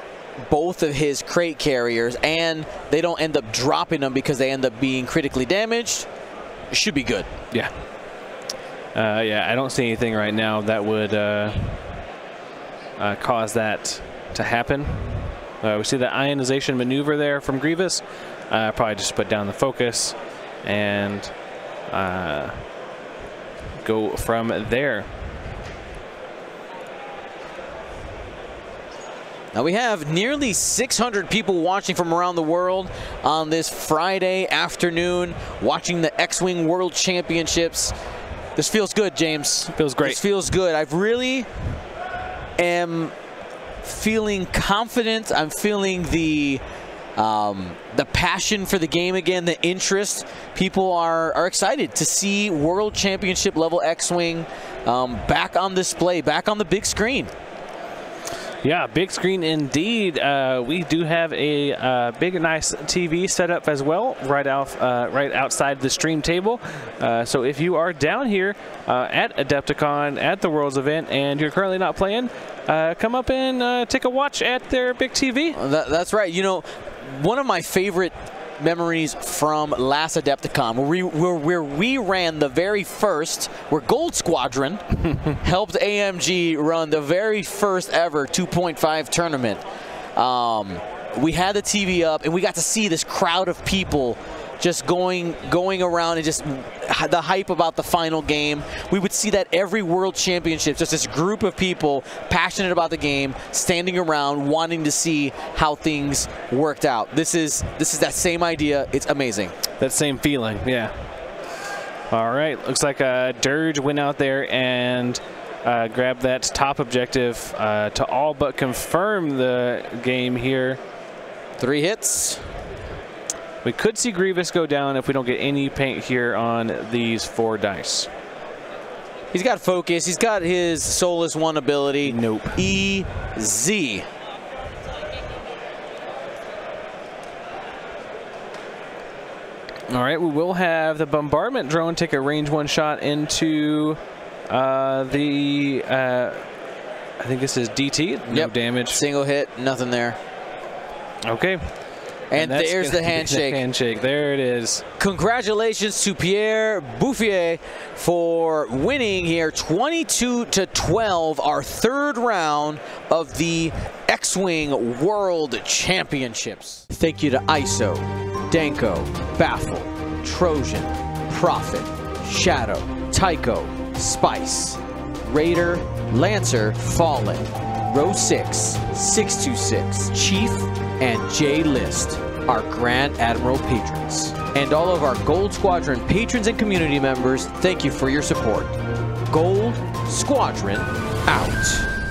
both of his crate carriers and they don't end up dropping them because they end up being critically damaged, should be good. Yeah. Uh, yeah, I don't see anything right now that would uh, cause that to happen. Uh, we see the ionization maneuver there from Grievous. Uh, probably just put down the focus and uh, go from there. Now we have nearly 600 people watching from around the world on this Friday afternoon, watching the X-Wing World Championships. This feels good, James. Feels great. This feels good. I've really am feeling confident. I'm feeling the um, the passion for the game again, the interest. People are, are excited to see World Championship level X-Wing um, back on display, back on the big screen. Yeah, big screen indeed. Uh, we do have a uh, big, nice TV set up as well, right off, uh, right outside the stream table. Uh, so if you are down here uh, at Adepticon at the Worlds event and you're currently not playing, uh, come up and take a watch at their big TV. That, that's right. You know, one of my favorite memories from last Adepticon, where we, where, where we ran the very first, where Gold Squadron helped AMG run the very first ever 2.5 tournament. Um, we had the TV up, and we got to see this crowd of people just going going around and just the hype about the final game. We would see that every World Championship, just this group of people passionate about the game, standing around, wanting to see how things worked out. This is this is that same idea. It's amazing. That same feeling, yeah. All right, looks like uh, Dirge went out there and uh, grabbed that top objective uh, to all but confirm the game here. Three hits. We could see Grievous go down if we don't get any paint here on these four dice. He's got focus. He's got his Soulless One ability. Nope. E-Z. All right, we will have the bombardment drone take a range one shot into uh, the, uh, I think this is DT. No yep. damage. Single hit, nothing there. Okay. And, and there's the handshake. The handshake. There it is. Congratulations to Pierre Buffiere for winning here 22 to 12, our third round of the X-Wing World Championships. Thank you to ISO, Danko, Baffle, Trojan, Prophet, Shadow, Tycho, Spice, Raider, Lancer, Fallen, Row 6, 626, Chief, and J List, our Grand Admiral patrons. And all of our Gold Squadron patrons and community members, thank you for your support. Gold Squadron out.